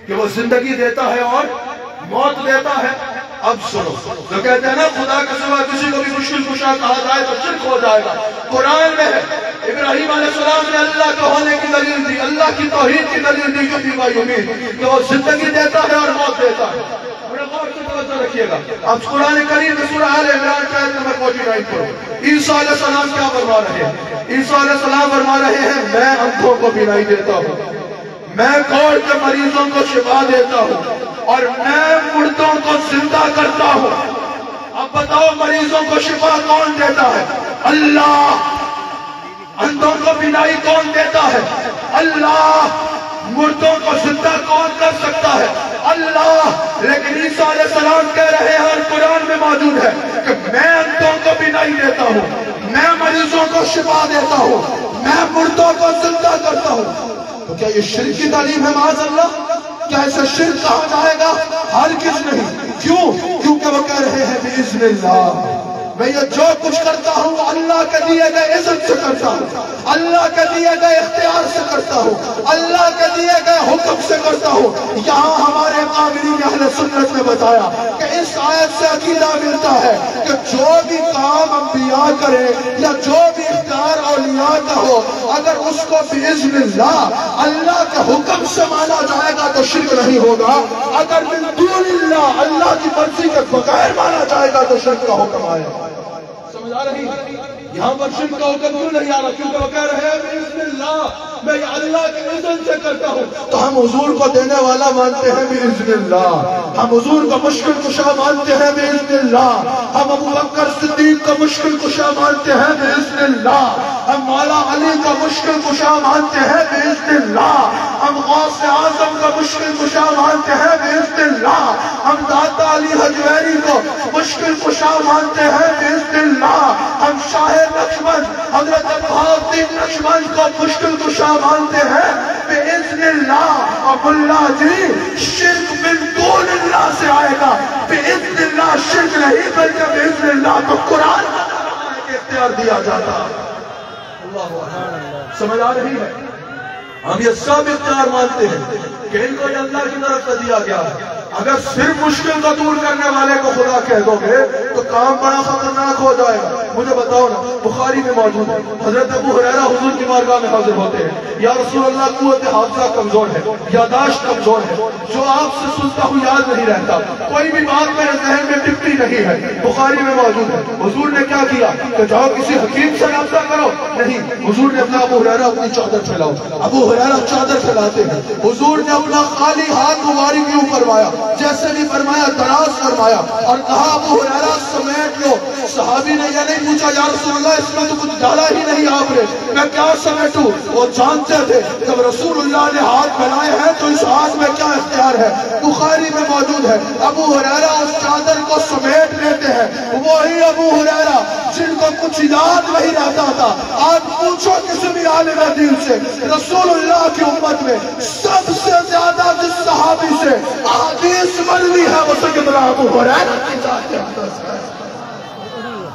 کہ وہ زندگی دیتا ہے اور موت دیتا ہے۔ اب سنو، جو کہتے ہیں نا، خدا کے سوا کسی کو بھی مشکل کشا کہا جائے تو شرک ہو جائے گا۔ قرآن میں ہے، ابراہیم علیہ السلام نے اللہ کے ہونے کی دلیل دی، اللہ کی توحید کی دلیل دی یوہی و کہ وہ زندگی دیتا ہے اور موت دیتا ہے۔ بڑے رکھیے گا۔ اب قرآن کریم میں سورہ آل عمران کا آیت نمبر 49 ایک عیسیٰ علیہ السلام کیا فرما رہے ہیں؟ عیسیٰ علیہ السلام فرما رہے ہیں، میں اندھوں کو بینائی دیتا ہوں۔ میں کوڑ کے مریضوں کو شفا دیتا ہوں۔ اور میں مردوں کو زندہ کرتا ہوں۔ اب بتاؤ مریضوں کو شفا کون دیتا ہے؟ اللہ۔ اندھوں کو بینائی کون دیتا ہے؟ اللہ۔ مردوں کو زندہ کون کر سکتا ہے؟ اللہ! لیکن عیسیٰ علیہ السلام کہہ رہے ہیں اور قرآن میں موجود ہے کہ میں اندھوں کو بینائی دیتا ہوں، میں مریضوں کو شفا دیتا ہوں، میں مردوں کو زندہ کرتا ہوں۔ تو کیا یہ شرک کی تعلیم ہے معاذ اللہ؟ کیا اسے شرک کہا جائے گا؟ ہر کس نہیں۔ کیوں؟ کیونکہ وہ کہہ رہے ہیں بِإِذْنِ اللَّهِ میں یہ جو کچھ کرتا ہوں اللہ کے دیے گئے عزت سے کرتا ہوں، اللہ کے دیے گئے اختیار سے کرتا ہوں، اللہ کے دیے گئے حکم سے کرتا ہوں۔ یہاں ہمارے قابلین اہل سنت نے بتایا کہ اس آیت سے عقیدہ ملتا ہے کہ جو بھی کام انبیاء کرے یا جو بھی اختیار اولیاء کا ہو، اگر اس کو بِإِذْنِ اللہ اللہ کے حکم سے مانا جائے گا تو شرک نہیں ہوگا۔ اگر من دون اللہ اللہ کی مرضی کے بغیر مانا جائے گا تو شرک کا حکم آئے گا۔ آ رہی۔ یہاں پر شرک کا حکم کیوں نہیں آ رہا؟ کیونکہ وہ کہہ رہے ہیں بسم اللہ۔ میں اللہ کے اذن سے کرتا ہوں۔ تو ہم حضور کو دینے والا مانتے ہیں بسم اللہ۔ ہم حضور کو مشکل کشا مانتے ہیں بسم اللہ۔ ہم ابو بکر صدیق کو مشکل کشا مانتے ہیں بسم اللہ۔ ہم مولا علی کا مشکل کشا مانتے ہیں بسم اللہ۔ ہم غوث اعظم کا مشکل کشا مانتے ہیں بسم اللہ۔ ہم داتا علی حجویری کو مشکل کشا مانتے ہیں بسم اللہ۔ ہم شاہ لکشمن، حضرت بہادر لکشمن کو مشکل کشا مانتے ہیں بِإِذْنِ اللہ اب اللہ جی شرک من دون اللہ سے آئے گا۔ بِإِذْنِ اللہ شرک نہیں، بلکہ بِإِذْنِ اللہ تو قرآن کا اختیار دیا جاتا۔ اللہ سمجھ آ رہی ہے؟ ہم یہ سب اختیار مانتے ہیں کہ ان کو اللہ کی طرف سے دیا گیا ہے۔ اگر صرف مشکل کو دور کرنے والے کو خدا کہہ دو گے، تو کام بڑا خطرناک ہو جائے گا۔ مجھے بتاؤ نا، بخاری میں موجود ہے۔ حضرت ابو حریرہ حضور کی بارگاہ میں حاضر ہوتے ہیں۔ یا رسول اللہ، قوت حادثہ کمزور ہے، یاداشت کمزور ہے۔ جو آپ سے سنتا ہوں، یاد نہیں رہتا۔ کوئی بھی بات میرے ذہن میں ٹکتی نہیں ہے۔ بخاری میں موجود ہے۔ حضور نے کیا کیا؟ کہ جاؤ کسی حکیم سے رابطہ کرو۔ نہیں، حضور نے اپنا ابو حریرہ اپنی چادر پھیلاؤ۔ ابو حریرہ چادر پھیلاتے ہیں۔ حضور نے اپنا خالی ہاتھ مبارک کیوں فرمایا جیسے بھی فرمایا، دراز فرمایا اور کہا، ابو حریرہ سمیٹ لو صحابی نے یہ نہیں پوچھا، یا رسول اللہ، اس میں تو کچھ ڈالا ہی نہیں آپ نے، میں کیا سمیٹوں وہ جانتے تھے، جب رسول اللہ نے ہاتھ پھیلائے ہیں تو اس ہاتھ میں کیا اختیار ہے؟ بخاری میں موجود ہے۔ ابو حریرہ اس چادر کو سمیٹ لیتے ہیں۔ وہی ابو حریرہ جن کو کچھ یاد نہیں رہتا تھا۔ آج پوچھو کسی بھی عالم دین سے، رسول اللہ کی امت میں سب سے زیادہ جس صحابی سے حدیث بھی ہے وہ سیدنا ابو حریرہ کی ذات ہے۔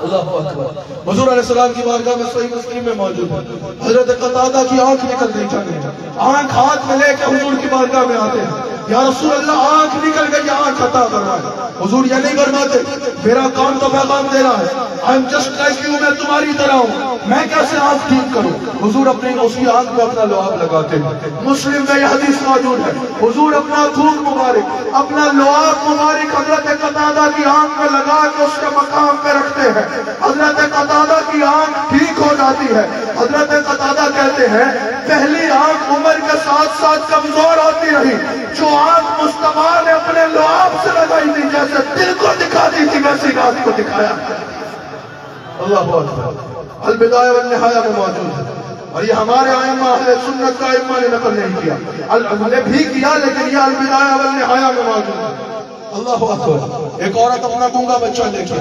اللہ اکبر۔ حضور علیہ السلام کی بارگاہ میں صحیح مسلم میں موجود ہے۔ حضرت قطادہ کی آنکھ نکل گئی چاہیے آنکھ ہاتھ میں لے کے حضور کی بارگاہ میں آتے ہیں۔ یا رسول اللہ، آنکھ نکل گئی، آنکھ عطا کرنا ہے حضور یہ نہیں فرماتے، میرا کام تو پیغام دینا ہے۔ I'm just like you میں تمہاری طرح ہوں۔ میں کیسے آنکھ ٹھیک کروں؟ حضور اپنی اس کی آنکھ میں اپنا لعاب لگاتے ہیں۔ مسلم میں یہ حدیث موجود ہے۔ حضور اپنا تھوک مبارک، اپنا لعاب مبارک حضرت قطادہ کی آنکھ میں لگا کے اس کے مقام پہ رکھتے ہیں۔ حضرت قطادہ کی آنکھ ٹھیک ہو جاتی ہے۔ حضرت قطادہ کہتے ہیں، پہلی آنکھ عمر کے ساتھ ساتھ کمزور ہوتی رہی۔ جو آنکھ مصطفیٰ نے اپنے لعاب سے لگائی تھی، جیسے دل کو دکھا دی تھی ویسے رات کو دکھایا۔ اللہ اکبر البدایہ والنہایہ میں موجود ہے۔ اور یہ ہمارے آئمہ اہل سنت کا آئمہ نے نقل نہیں کیا۔ نے بھی کیا، لیکن یہ البدایہ والنہایہ میں موجود ہے۔ اللہ اکبر ایک عورت اپنا گونگا بچہ لے کے۔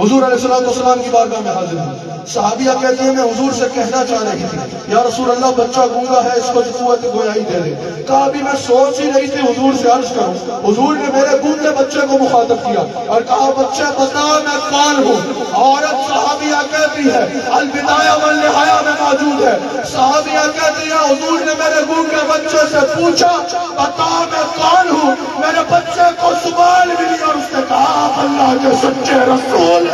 حضور علیہ السلام کی بارگاہ میں حاضر ہے صحابیہ کہتے ہیں، میں حضور سے کہنا چاہ رہی تھی، یا رسول اللہ، بچہ گونگا ہے، اس کو قوت گویائی دے دے۔ کہا بھی میں سوچ ہی رہی تھی، حضور سے عرض کروں۔ حضور نے میرے گونگے بچے کو مخاطب کیا اور کہا بچہ بتا، میں کون ہوں۔ عورت صحابیہ کہتی ہے، البدایہ والنہایہ میں موجود ہے۔ صحابیہ کہتی ہے حضور نے میرے گونگے بچے سے پوچھا، بتا، میں کون ہوں۔ میرے بچے کو صبح سوال ملی اور اس نے کہا، آپ اللہ کے سچے رسول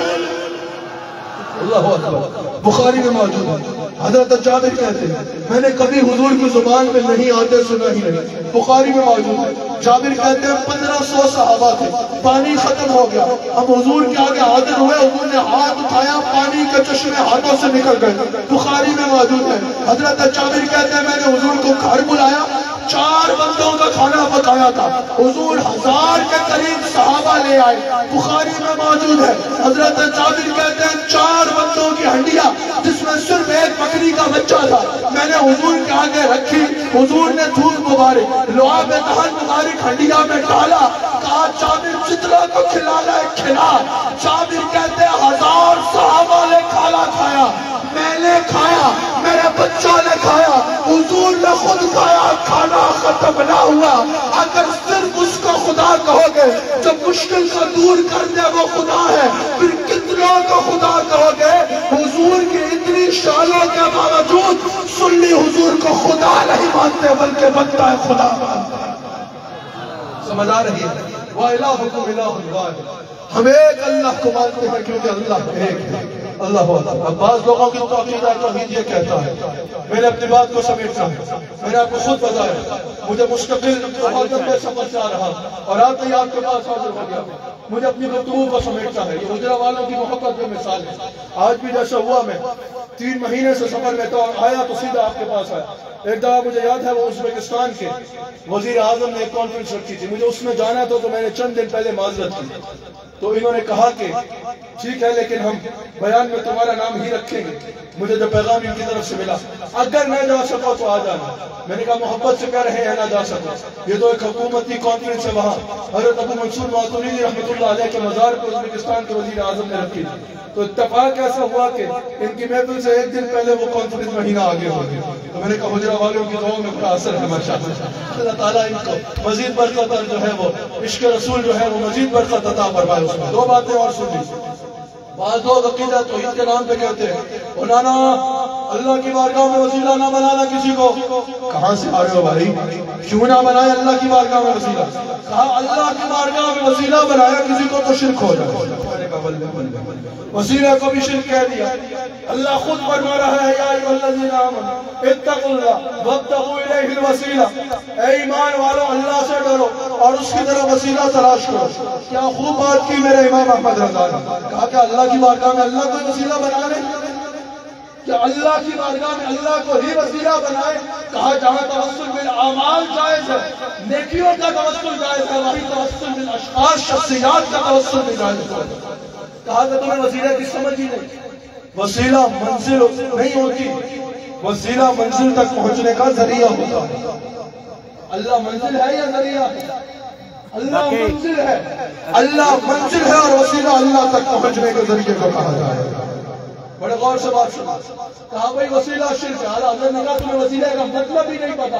اللہ اکبر۔ بخاری میں موجود ہے۔ حضرت جابر کہتے ہیں، میں نے کبھی حضور کی زبان میں نہیں آتے سنا ہی نہیں۔ بخاری میں موجود ہے۔ جابر کہتے ہیں، پندرہ سو صحابہ تھے۔ پانی ختم ہو گیا۔ ہم حضور کے آگے حاضر ہوئے، حضور نے ہاتھ اٹھایا، پانی کے چشمے ہاتھوں سے نکل گئے۔ بخاری میں موجود ہے۔ حضرت جابر کہتے ہیں، میں نے حضور کو گھر بلایا۔ چار بندوں کا کھانا پکایا تھا۔ حضور ہزار کے قریب صحابہ لے آئے۔ بخاری میں موجود ہے۔ حضرت جابر کہتے ہیں، چار بندوں کی ہنڈیا جس میں صرف ایک بکری کا بچہ تھا۔ میں نے حضور کے آگے رکھی۔ حضور نے دھوپ مبارک لوہا میں دہن مبارک ہنڈیا میں ڈالا۔ کہا، جابر جتنا کو کھلانا ہے، کھلا۔ جابر کہتے ہیں، ہزار صحابہ نے کھانا کھایا۔ میں نے کھایا میرے بچہ نے کھایا۔ حضور نے خود کھایا کھانا ختم نہ ہوا۔ اگر صرف اس کو خدا کہو گے جو مشکل کو دور کر دے، وہ خدا ہے۔ پھر کتنوں کو خدا کہو گے حضور کی اتنی شانوں کے باوجود سنی حضور کو خدا نہیں مانتے، بلکہ بنتا ہے خدا مانتا ہے۔ سمجھ آ رہی ہے؟ ہم ایک اللہ کو مانتے ہیں کیونکہ اللہ ایک ہے۔ اللہ اکبر اب بعض لوگوں کی توحید ہے توحید یہ کہتا ہے، میں نے اپنی بات کو سمیٹنا ہے، میں نے آپ کو خود بتایا مجھے مستقل محبت میں سفر آ رہا اور آتے ہی آپ کے پاس حاضر ہو گیا۔ مجھے اپنی گفتگو کو سمیٹنا ہے۔ یہ حجرہ والوں کی محبت میں مثال ہے۔ آج بھی جیسا ہوا میں تین مہینے سے سفر میں تو آیا تو سیدھا آپ کے پاس آیا۔ ایک دفعہ مجھے یاد ہے وہ ازبکستان کے وزیر اعظم نے ایک کانفرنس رکھی تھی۔ مجھے اس میں جانا تھا تو میں نے چند دن پہلے معذرت کی۔ تو انہوں نے کہا کہ ٹھیک ہے، لیکن ہم بیان میں تمہارا نام ہی رکھیں گے۔ مجھے جو پیغام ان کی طرف سے ملا۔ اگر میں جا سکا تو آ جانا۔ میں نے کہا، محبت سے کہہ رہے ہیں، نہ جا سکا یہ تو ایک حکومتی کانفرنس ہے وہاں۔ حضرت ابو منصور معطونی جی رحمۃ اللہ علیہ کے مزار کو ازبکستان کے وزیر اعظم نے رکھی تھی۔ تو اتفاق ایسا ہوا کہ ان کی محفل سے ایک دن پہلے وہ کانفرنس مہینہ آگے ہو گیا تو میں نے کہا، حجرہ والوں کی دعاؤں میں بڑا اثر ہے ماشاءاللہ اللہ۔ تعالیٰ ان کو مزید برکت جو ہے وہ عشق رسول جو ہے وہ مزید برکت عطا فرمائے۔ اس دو باتیں اور سن لیجیے بعض لوگ عقیدہ توحید کے نام پہ کہتے ہیں انانا اللہ کی بارگاہ میں وسیلہ نہ بنانا کسی کو۔ کہاں سے آ رہے ہو بھائی؟ کیوں نہ بنائے اللہ کی بارگاہ میں وسیلہ۔ کہا، اللہ کی بارگاہ میں وسیلہ بنایا کسی کو تو شرک ہو جائے۔ وسیلہ کو بھی شرک کہہ دیا، اللہ خود فرما رہا ہے، یا ایوہ الذین آمنوا، اتقوا اللہ، وابتغوا الیہ الوسیلہ۔ اے ایمان والو، اللہ سے ڈرو اور اس کی طرف وسیلہ تلاش کرو۔ کیا خوب بات کی میرے امام احمد رضا نے۔ کہا کہ اللہ کی بارگاہ میں اللہ کو وسیلہ بنا لے۔ کہ اللہ کی بارگاہ میں اللہ کو ہی وسیلہ بنائے؟ کہا، جہاں توسل بالاعمال جائز ہے، نیکیوں کا توسل جائز ہے، وہی توسل بالاشخاص شخصیات کا توسل بھی جائز ہے۔ کہا کہ تمہیں وسیلہ کی سمجھ ہی نہیں؟ وسیلہ منزل نہیں ہوتی۔ وسیلہ منزل تک پہنچنے کا ذریعہ ہوتا ہے۔ اللہ منزل ہے یا ذریعہ؟ اللہ منزل ہے۔ اللہ منزل ہے اور وسیلہ اللہ تک پہنچنے کے ذریعے کو کہا جائے گا۔ بڑے غور سے بات سنا کہا بھائی وسیلہ شرک ہے۔ اعلیٰ حضرت نے کہا تمہیں وسیلہ کا مطلب ہی نہیں پتا۔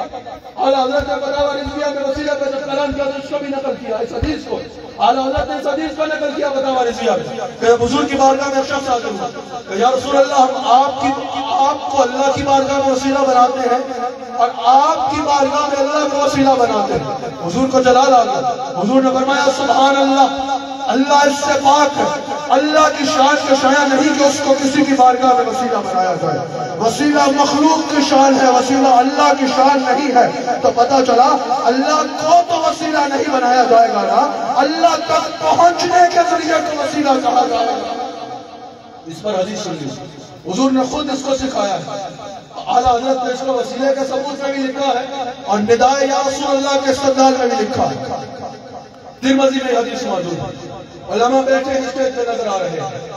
اعلیٰ حضرت نے بتاوا رضویہ میں وسیلہ کا جب کلام کیا تو اس کو بھی نقل کیا، اس حدیث کو۔ اعلیٰ حضرت نے اس حدیث کو نقل کیا بتاوا رضویہ میں۔ کہ حضور کی بارگاہ میں ایک شخص آتے ہوا کہ یا رسول اللہ، ہم آپ کی، آپ کو اللہ کی بارگاہ میں وسیلہ بناتے ہیں اور آپ کی بارگاہ میں اللہ کو وسیلہ بناتے ہیں۔ حضور کو جلال آ گیا۔ حضور نے فرمایا، سبحان اللہ۔ اللہ اس سے پاک ہے۔ اللہ کی شان کا شایا نہیں کہ اس کو کسی کی بارگاہ میں وسیلہ بنایا جائے۔ وسیلہ مخلوق کی شان ہے، وسیلہ اللہ کی شان نہیں ہے۔ تو پتا چلا، اللہ کو تو وسیلہ نہیں بنایا جائے گا نا۔ اللہ تک پہنچنے کے ذریعے کو وسیلہ کہا جائے گا۔ اس پر حدیث سن حضور نے خود اس کو سکھایا ہے۔ اعلیٰ حضرت نے اس کو وسیلے کے ثبوت میں بھی لکھا ہے اور ندائے یا رسول اللہ کے استدلال میں بھی لکھا ہے۔ ترمذی میں حدیث موجود ہے۔ علماء بیٹھے اسٹیج پہ نظر آ رہے ہیں۔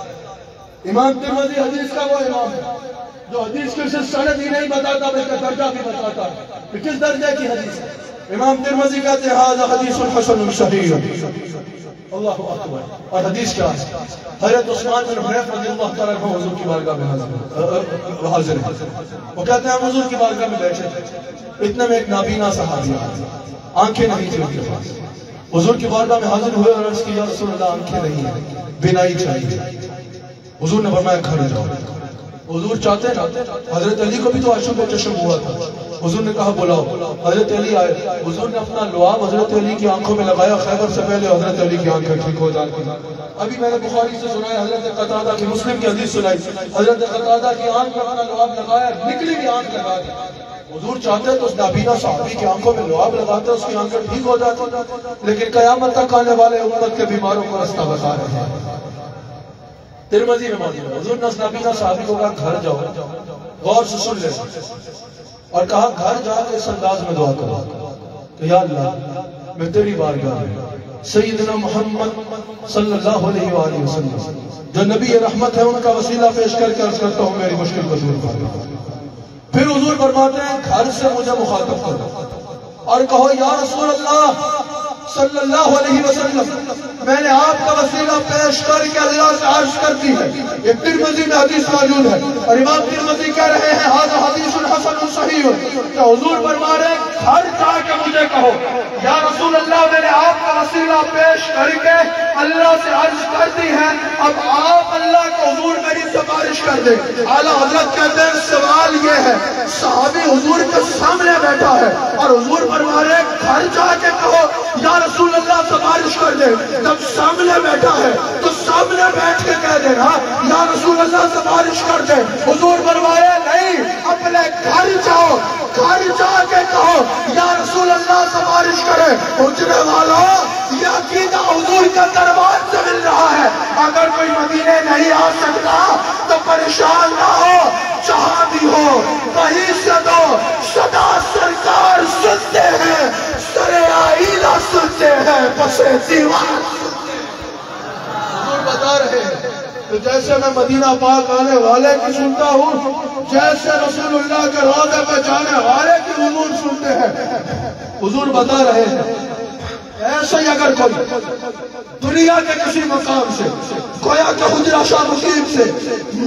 امام ترمذی حدیث کا وہ امام ہے، جو حدیث کی صرف سند ہی نہیں بتاتا، بلکہ درجہ بھی بتاتا ہے کہ کس درجے کی حدیث ہے۔ امام ترمذی کہتے ہیں حاضر حدیث الحسن صحیح. اللہ اکبر۔ اور حدیث کیا ہے؟ حضرت عثمان بن حنیف رضی اللہ تعالیٰ عنہ حضور کی بارگاہ میں حاضر حاضر ہے وہ کہتے ہیں حضور کی بارگاہ میں بیٹھے تھے اتنے میں ایک نابینا صحابی آنکھیں نہیں تھی ان کے پاس۔ حضور کی بارگاہ میں حاضر ہوئے اور عرض کی، یا رسول اللہ، آنکھیں نہیں ہیں، بینائی چاہیے۔ حضور نے فرمایا گھر جاؤ۔ حضور چاہتے نا حضرت علی کو بھی تو عشق و چشم ہوا تھا۔ حضور نے کہا، بلاؤ۔ حضرت علی آئے۔ حضور نے اپنا لعاب حضرت علی کی آنکھوں میں لگایا۔ خیبر سے پہلے حضرت علی کی آنکھیں ٹھیک ہو جاتی ابھی میں نے بخاری سے سنا ہے حضرت قطادہ کی مسلم کی حدیث سنائی۔ حضرت قطادہ کی آنکھ میں اپنا لعاب لگایا نکلی بھی آنکھ لگا دی حضور چاہتے تو اس نابینا صحابی کی آنکھوں میں لعاب لگاتے اس کی آنکھیں ٹھیک ہو جاتی لیکن قیامت تک آنے والے امت کے بیماروں کو رستہ بتا رہے ہیں۔ ترمزی میں موجود ہے۔ حضور نے اس نابینا صحابی کو کہا، گھر جاؤ، غور سے سن لے۔ اور کہا، گھر جا کے اس انداز میں دعا کرو کہ یا اللہ، میں تیری بارگاہ میں سیدنا محمد صلی اللہ علیہ وآلہ وسلم، جو نبی رحمت ہے، ان کا وسیلہ پیش کر کے عرض کرتا ہوں، میری مشکل کو دور کر پھر حضور فرماتے ہیں، گھر سے مجھے مخاطب کرو۔ اور کہو، یا رسول اللہ صلی اللہ علیہ وسلم، میں نے آپ کا وسیلہ پیش کر کے اللہ سے عرض کر دی ہے۔ یہ ترمزی میں حدیث موجود ہے۔ اور امام ترمزی کہہ رہے ہیں حاضر حدیث حسن صحیح کہ حضور فرما رہے ہیں، گھر جا کے مجھے کہو۔ یا رسول اللہ، میں نے آپ کا وسیلہ پیش کر کے اللہ سے عرض کر دی ہے اب آپ اللہ کو حضور میری سفارش کر دیں۔ اعلیٰ حضرت کہتے ہیں، سوال یہ ہے، صحابی حضور کے سامنے بیٹھا ہے اور حضور فرما رہے گھر جا کے کہو، یا رسول اللہ سفارش کر دے جب سامنے بیٹھا ہے، تو سامنے بیٹھ کے کہہ دینا ہاں، یا رسول اللہ سفارش کر دے حضور فرمائے نہیں اپنے گھر جاؤ، گھر جا کے کہو، یا رسول اللہ سفارش کرے اجرے والا یہ عقیدہ حضور کا دربار سے مل رہا ہے۔ اگر کوئی مدینے نہیں آ سکتا، تو پریشان نہ ہو، جہاں بھی ہو وہیں سے دو۔ صدا سرکار سنتے ہیں، سر آئینہ سنتے ہیں پسے دیوار حضور بتا رہے ہیں۔ تو جیسے میں مدینہ پاک آنے والے کی سنتا ہوں، جیسے رسول اللہ کے روزے پہ جانے والے کی حضور سنتے ہیں۔ حضور بتا رہے ہیں، ایسے ہی اگر کوئی دنیا کے کسی مقام سے، گویا کہ حجرہ شاہ مقیم سے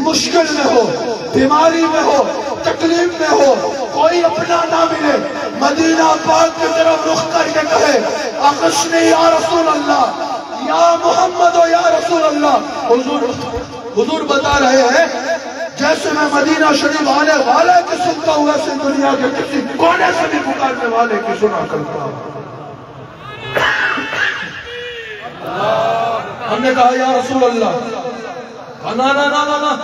مشکل میں ہو، بیماری میں ہو، تکلیف میں ہو، کوئی اپنا نہ ملے، مدینہ پاک کی طرف رخ کر کے کہے اخشنی یا رسول اللہ یا محمد و یا رسول اللہ۔ حضور حضور بتا رہے ہیں، جیسے میں مدینہ شریف آنے والے کی سنتا ہوں ایسے دنیا کے کسی کونے سے بھی پکارنے والے کی سنا کرتا ہوں۔ ہم نے کہا، یا رسول اللہ ہاں، نا نا نا نا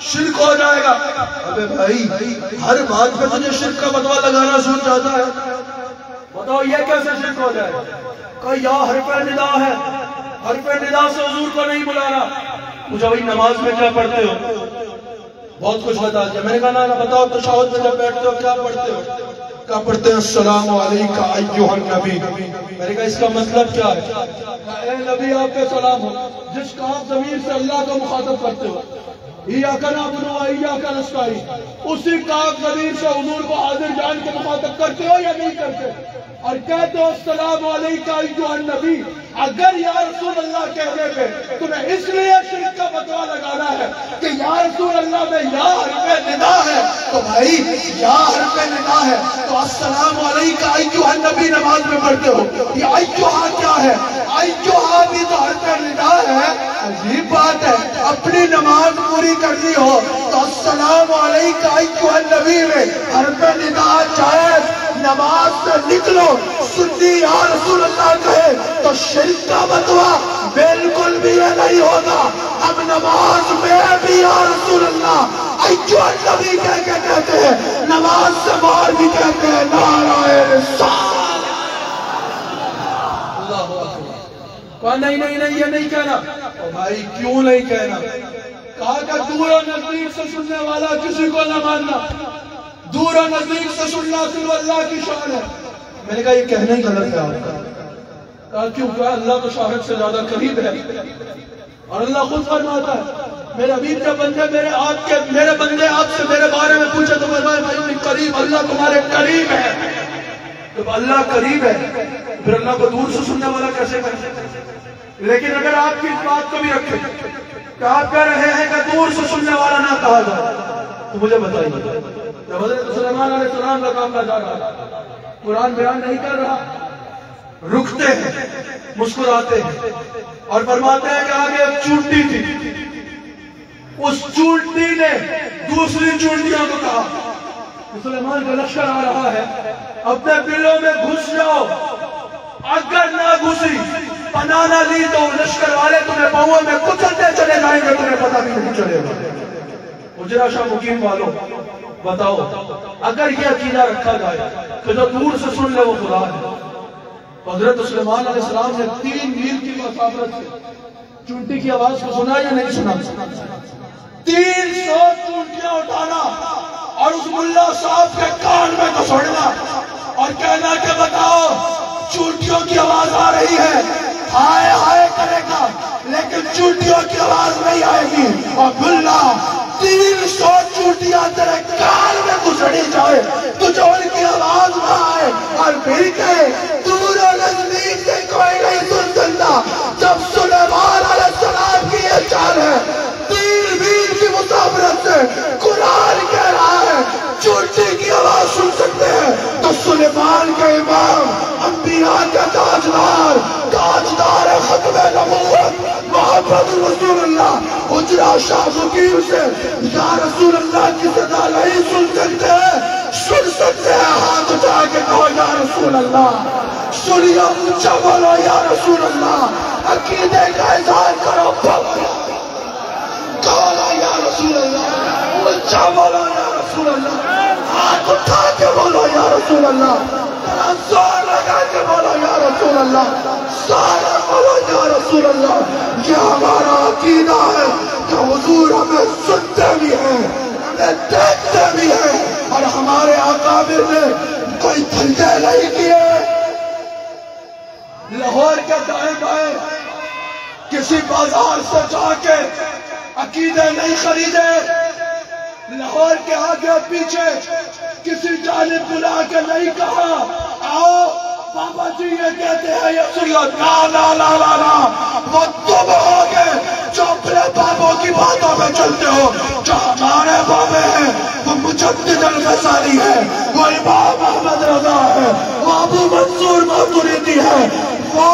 شرک ہو جائے گا۔ ابے بھائی، ہر بات پہ تجھے شرک کا بدوا لگانا سن جاتا ہے۔ بتاؤ، یہ کیسے شرک ہو جائے؟ کہا، یا حرف ندا ہے۔ ہر حرف ندا سے حضور کو نہیں بلانا پوچھا بھائی، نماز میں کیا پڑھتے ہو؟ بہت کچھ بتا دیا میں نے کہا نا بتاؤ تشاہد میں جب بیٹھتے ہو، کیا پڑھتے ہو؟ کیا پڑھتے ہیں، السلام علیکہ ایوہ النبی۔ میں نے کہا، اس کا مطلب کیا ہے؟ اے نبی، آپ کے سلام ہو۔ جس کا آپ ضمیر سے اللہ کو مخاطب کرتے ہو۔ ایاکا نعبدو و ایاکا نستعین اسی کاف ضمیر سے حضور کو حاضر جان کے مخاطب کرتے ہو یا نہیں کرتے؟ اور کہتے ہو السلام علیکہ ایوہ النبی، اگر یا رسول اللہ کہنے پہ تمہیں اس لیے شرک کا فتوہ لگانا ہے کہ یا رسول اللہ میں یا حرف ندا ہے، تو بھائی یا حرف ندا ہے، تو السلام علیکہ ایوہ النبی نماز میں پڑھتے ہو، یہ ایوہ کیا ہے؟ ایوہ بھی تو حرف ندا ہے، عجیب بات ہے، اپنی نماز پوری کرنی ہو، تو السلام علیکہ ایوہ النبی میں حرف ندا جائز نماز سے نکلو، سنی یا رسول اللہ کہے، تو شرک کا بتوا بالکل بھی یہ نہیں ہوگا۔ ہم نماز میں بھی یا رسول اللہ، ایجو نبی کہہ کے کہتے ہیں، نماز سے بار بھی کہتے ہیں، نعرہ رسال کہا، نہیں نہیں نہیں، یہ نہیں کہنا۔ بھائی، کیوں نہیں کہنا؟ کہا کہ دور و نزدیک سے سننے والا کسی کو نہ ماننا۔ دور و نزدیک سے سننا صرف اللہ کی شان ہے۔ میں نے کہا، یہ کہنا ہی غلط ہے آپ کا۔ کہا، کیوں؟ کہا، اللہ تو شاہد سے زیادہ قریب ہے۔ اور اللہ خود فرماتا ہے، میرے حبیب کے بندے، میرے آپ کے، میرے بندے آپ سے میرے بارے میں پوچھے تو فرمائے بھائی قریب، اللہ تمہارے قریب ہے۔ جب اللہ قریب ہے، پھر اللہ کو دور سے سننے والا کیسے کر لیکن اگر آپ کی اس بات کو بھی رکھیں کہ آپ کہہ رہے ہیں کہ دور سے سننے والا نہ کہا جائے، تو مجھے بتائیے۔ جب حضرت سلیمان علیہ السلام کا کام جا رہا قرآن بیان نہیں کر رہا۔ رکتے ہیں، مسکراتے ہیں اور فرماتے ہیں کہ آگے ایک چونٹی تھی۔ اس چونٹی نے دوسری چونٹیوں کو کہا۔ کہ سلیمان کا لشکر آ رہا ہے۔ اپنے بلوں میں گھس جاؤ۔ اگر نہ گھسی پناہ نہ لی تو لشکر والے تمہیں پاؤں میں کچلتے چلے جائیں گے، تمہیں پتہ بھی نہیں چلے گا۔ اجرا شاہ مقیم والوں بتاؤ، اگر یہ عقیدہ رکھا جائے کہ جو دور سے سن لے وہ خدا ہے۔ حضرت سلیمان علیہ السلام نے تین میل کی مسافرت سے چونٹی کی آواز کو سنا یا نہیں سنا؟ تین سو چونٹیاں اٹھانا اور اس ملا صاحب کے کان میں گھسوڑنا اور کہنا کہ بتاؤ، چونٹیوں کی آواز آ رہی ہے۔ ہائے ہائے کرے گا، لیکن چونٹیوں کی آواز نہیں آئے گی۔ اور ملا تین سو چونٹیاں تیرے کان میں گھسڑی جائے تو جو ان کی آواز نہ آئے۔ اور پھر کہے دور و نزدیک سے کوئی نہیں سن سکتا، جب سلیمان علیہ السلام کی یہ چال ہے، تین میل کی مسافرت سے قرآن کہہ رہا ہے چونٹی کی آواز سن سکتے ہیں۔ تو سلیمان کا امام انبیاء کا تاجدار تاجدار ختم نبوت، محمد رسول اللہ حجرہ شاہ فقیر سے، یا رسول اللہ کی صدا نہیں سن سکتے سن سکتے ہیں ہاتھ اٹھا کے کہو، یا رسول اللہ سنیا اونچا بولو یا رسول اللہ عقیدے کا اظہار کرو۔ بولو کہو یا رسول اللہ اونچا بولو یا رسول اللہ ہاتھ اٹھا کے بولو، یا رسول اللہ یہ ہمارا عقیدہ ہے کہ حضور ہمیں سنتے بھی ہیں، ہمیں دیکھتے بھی ہیں۔ اور ہمارے اکابر نے کوئی دھندے نہیں کیے۔ لاہور کے دائیں بائیں کسی بازار سے جا کے عقیدے نہیں خریدے۔ لاہور کے آگے پیچھے کسی جانب بلا کے نہیں کہا، آؤ۔ بابا جی یہ کہتے ہیں یہ سنو نا نا نا نا نا وہ تم ہو گے جو اپنے بابوں کی باتوں میں چلتے ہو۔ جو ہمارے بابے ہیں، وہ مجدد الغزالی ہے، وہ امام احمد رضا ہے، وہ ابو منصور ماتریدی ہے، وہ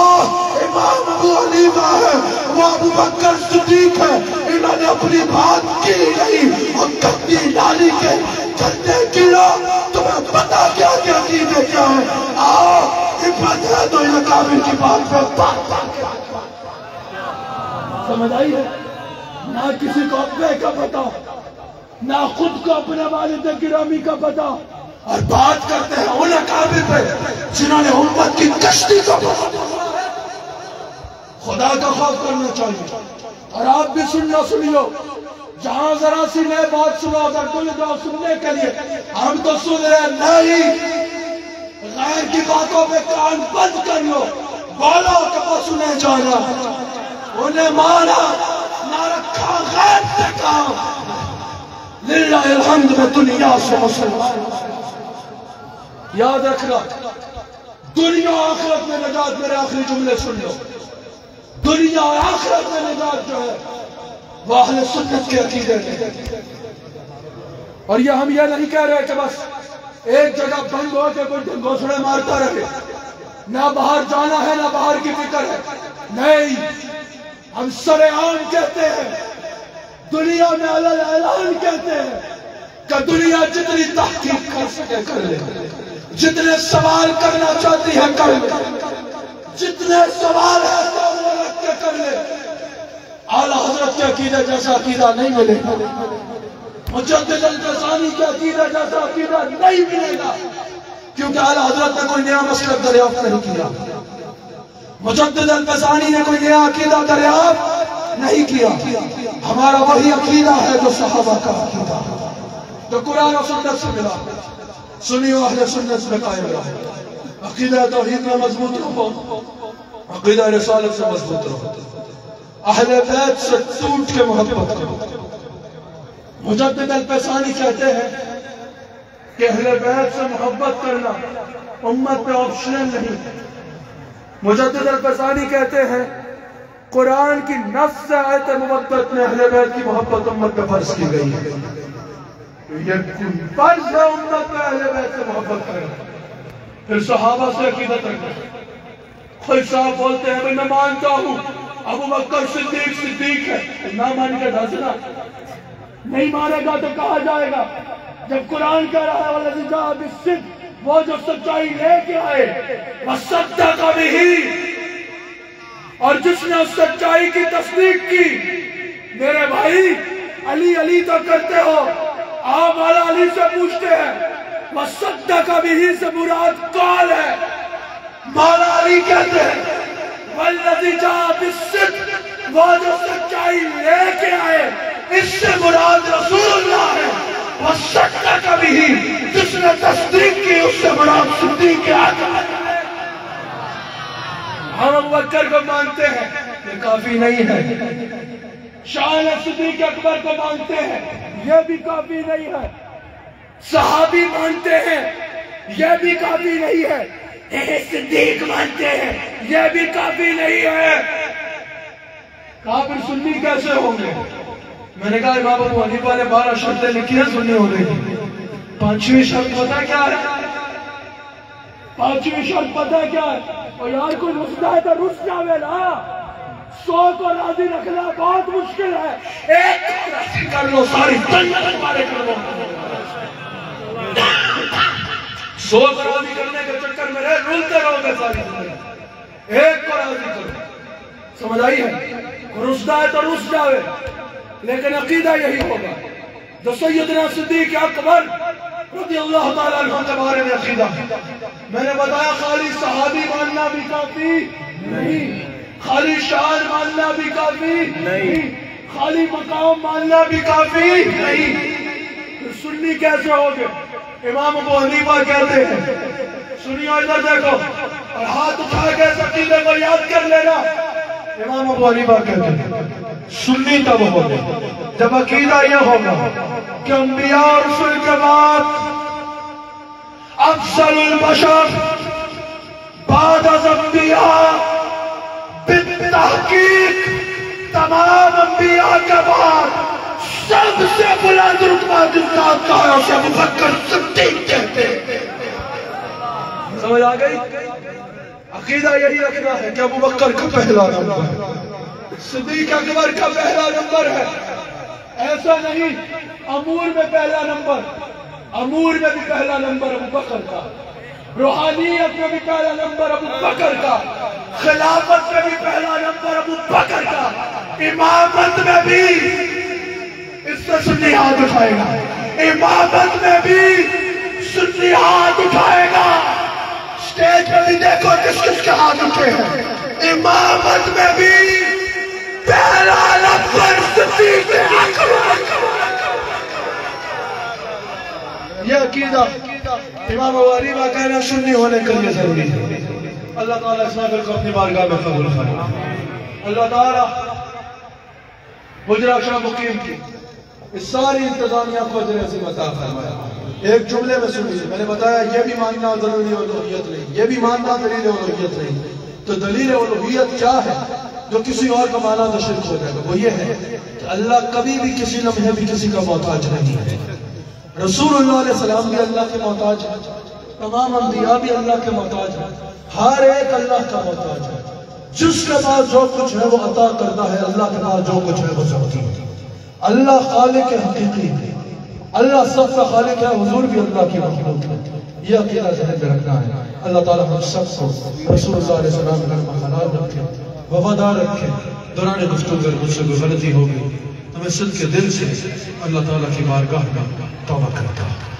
امام ابو حنیفہ ہے، وہ ابو بکر صدیق ہے۔ انہوں نے اپنی بات کی نہیں، اور کتی ڈالی کے چلتے کلو تمہیں پتا کیا کیا عقیدے کیا ہے آؤ عبرت ہے تو یہ کامل کی بات پہ بات سمجھ آئی ہے؟ نہ کسی کو اپنے کا پتا، نہ خود کو اپنے والد گرامی کا پتا۔ اور بات کرتے ہیں ان اکابر پہ جنہوں نے امت کی کشتی کو خدا کا خوف کرنا چاہیے۔ اور آپ بھی سننا سنیو جہاں ذرا سی نئے بات سنو اگر تم جاؤ سننے کے لیے ہم تو سن رہے نہیں۔ باتوں پہ کان بند کر لو بولو کہ وہ سنے جانا۔ انہیں مانا، نہ رکھا، غیر سے کام۔ للہ الحمد میں دنیا سے مسلمان۔ یاد رکھنا، دنیا آخرت میں نجات میرے آخری جملے سن لو۔ دنیا اور آخرت میں نجات جو ہے، وہ اہل سنت کے عقیدے میں۔ اور یہ ہم یہ نہیں کہہ رہے کہ بس ایک جگہ بند ہو کے کوئی گھوسڑے مارتا رہے۔ نہ باہر جانا ہے، نہ باہر کی فکر ہے۔ نہیں، ہم سر عام کہتے ہیں۔ دنیا میں علل اعلان کہتے ہیں کہ دنیا جتنی تحقیق کر سکے کر لے۔ جتنے سوال کرنا چاہتی ہے کر لے۔ جتنے سوال ہے سامنے رکھ کے کر لے۔ اعلی حضرت کے عقیدہ جیسا عقیدہ نہیں ملے۔ مجدد الفسانی کے عقیدہ جیسا عقیدہ نہیں ملے گا، کیونکہ اعلی حضرت نے کوئی نیا مسلک دریافت نہیں کیا۔ مجدد الفسانی نے کوئی نیا عقیدہ دریافت نہیں کیا۔ ہمارا وہی عقیدہ ہے جو صحابہ کا عقیدہ جو قرآن و سنت سے ملا۔ سنی و اہل سنت میں قائم رہا عقیدہ توحید میں مضبوط رہو۔ عقیدہ رسالت سے مضبوط رہو۔ اہل بیت سے ٹوٹ کے محبت کرو۔ مجدد الفسانی کہتے ہیں کہ اہل بیت سے محبت کرنا امت پہ آپشنل نہیں مجدد الفسانی کہتے ہیں، قرآن کی نفس سے آیت محبت میں اہل بیت کی محبت امت پہ فرض کی گئی ہے۔ یہ فرض ہے امت پہ اہل بیت سے محبت کرنا؟ پھر صحابہ سے عقیدت رکھنا خود صاحب بولتے ہیں میں مانتا ہوں، ابو بکر صدیق صدیق ہے۔ نہ مان کے دھسنا نہیں مانے گا تو کہا جائے گا۔ جب قرآن کہہ رہا ہے والذی جاء بالصدق وہ جو سچائی لے کے آئے، وصدق بھی اور جس نے اس سچائی کی تصدیق کی، میرے بھائی، علی علی تو کرتے ہو۔ آپ مولا علی سے پوچھتے ہیں، وَصَدَّقَ بِهِ سے مراد کال ہے؟ مولا علی کہتے ہیں، وَالَّذِي جَاءَ بِالصِّدْقِ وہ جو سچائی لے کے آئے۔ اس سے مراد رسول اللہ ہے۔ وَصَدَّقَ بِهِ۔ جس نے تصدیق کی، اس سے مراد صدیق کے آقا ہے ہم ابو کو مانتے ہیں، یہ کافی نہیں ہے۔ شان صدیق اکبر کو مانتے ہیں، یہ بھی کافی نہیں ہے۔ صحابی مانتے ہیں، یہ بھی کافی نہیں ہے۔ صدیق مانتے ہیں، یہ بھی کافی نہیں ہے۔ کافر سنی کیسے ہوں گے؟ میں نے کہا، امام ابو حنیفہ نے بارہ شرطیں لکھی ہیں سنی ہونے کی پانچویں شرط پتہ کیا ہے؟ پانچویں شرط پتہ کیا ہے؟ اور یار، کوئی رسدہ ہے تو رس جاوے نا سو کو راضی رکھنا بہت مشکل ہے۔ ایک کو راضی کر لو، ساری جنت تمہارے کر لو۔ سو کو راضی کرنے کے چکر میں رہے رولتے رہو گے ساری زندگی۔ ایک کو راضی کرو۔ سمجھ آئی ہے؟ رسدہ ہے تو رس جاوے۔ لیکن عقیدہ یہی ہوگا۔ جو سیدنا صدیق اکبر رضی اللہ تعالیٰ عنہ کے بارے میں عقیدہ۔ میں نے بتایا خالی صحابی ماننا بھی کافی نہیں خالی شان ماننا بھی کافی نہیں خالی مقام ماننا بھی کافی نہیں۔ سنی کیسے ہوگے؟ امام ابو حنیفہ کہتے ہیں سنیو ادھر دیکھو اور ہاتھ اٹھا کے اس عقیدے کو یاد کر لینا۔ امام ابو حنیفہ کہتے ہیں۔ سنی تب ہوگا جب عقیدہ یہ ہوگا کہ انبیاء اور رسول کے بعد افضل البشر بعد از انبیاء بالتحقیق تمام انبیاء کے بعد سب سے بلند رتبہ جس ذات کا ہے، اسے ابو بکر صدیق کہتے ہیں۔ سمجھ آ گئی؟ عقیدہ یہی رکھنا ہے کہ ابو بکر کا پہلا نمبر ہے۔ صدیق اکبر کا پہلا نمبر ہے۔ ایسا نہیں، امور میں پہلا نمبر۔ امور میں بھی پہلا نمبر ابو بکر کا۔ روحانیت میں بھی پہلا نمبر ابو بکر کا۔ خلافت میں بھی پہلا نمبر ابو بکر کا۔ امامت میں بھی۔ اس سے سنی ہاتھ اٹھائے گا۔ امامت میں بھی سنی ہاتھ اٹھائے گا۔ اسٹیج پہ بھی دیکھو کس کس کے ہاتھ اٹھے ہیں۔ امامت میں بھی پہلا نمبر صدیق اکبر یہ عقیدہ امام غریبہ کہنا سنی ہونے کے لیے ضروری ہے۔ اللہ تعالیٰ اس نافل کو اپنی بارگاہ میں قبول فرمائے۔ اللہ تعالیٰ حجرہ شاہ مقیم کی اس ساری انتظامیہ کو اجر عظیم عطا فرمایا۔ ایک جملے میں سنیے میں نے بتایا یہ بھی ماننا ضروری الوحیت نہیں۔ یہ بھی ماننا دلیل الوحیت نہیں۔ تو دلیل الوحیت کیا ہے؟ جو کسی اور کا مانا تو شرک ہو جائے گا، وہ یہ ہے کہ اللہ کبھی بھی کسی لمحے بھی کسی کا محتاج نہیں ہے۔ رسول اللہ علیہ السلام بھی اللہ کے محتاج ہے تمام انبیاء بھی اللہ کے محتاج ہیں، ہر ایک اللہ کا محتاج ہے۔ جس کے پاس جو کچھ ہے وہ عطا کرتا ہے، اللہ کے پاس جو کچھ ہے وہ سب ہے اللہ خالق حقیقی ہے اللہ سب کا خالق ہے، حضور بھی اللہ کی مخلوق ہے۔ یہ عقیدہ ذہن میں رکھنا ہے۔ اللہ تعالیٰ ہم سب کو رسول اللہ علیہ السلام کا حلال رکھے۔ وفادار رکھے دوران گفتگو مجھ سے کوئی غلطی ہوگی، تو میں صدق کے دل سے اللہ تعالیٰ کی بارگاہ میں توبہ کرتا ہوں۔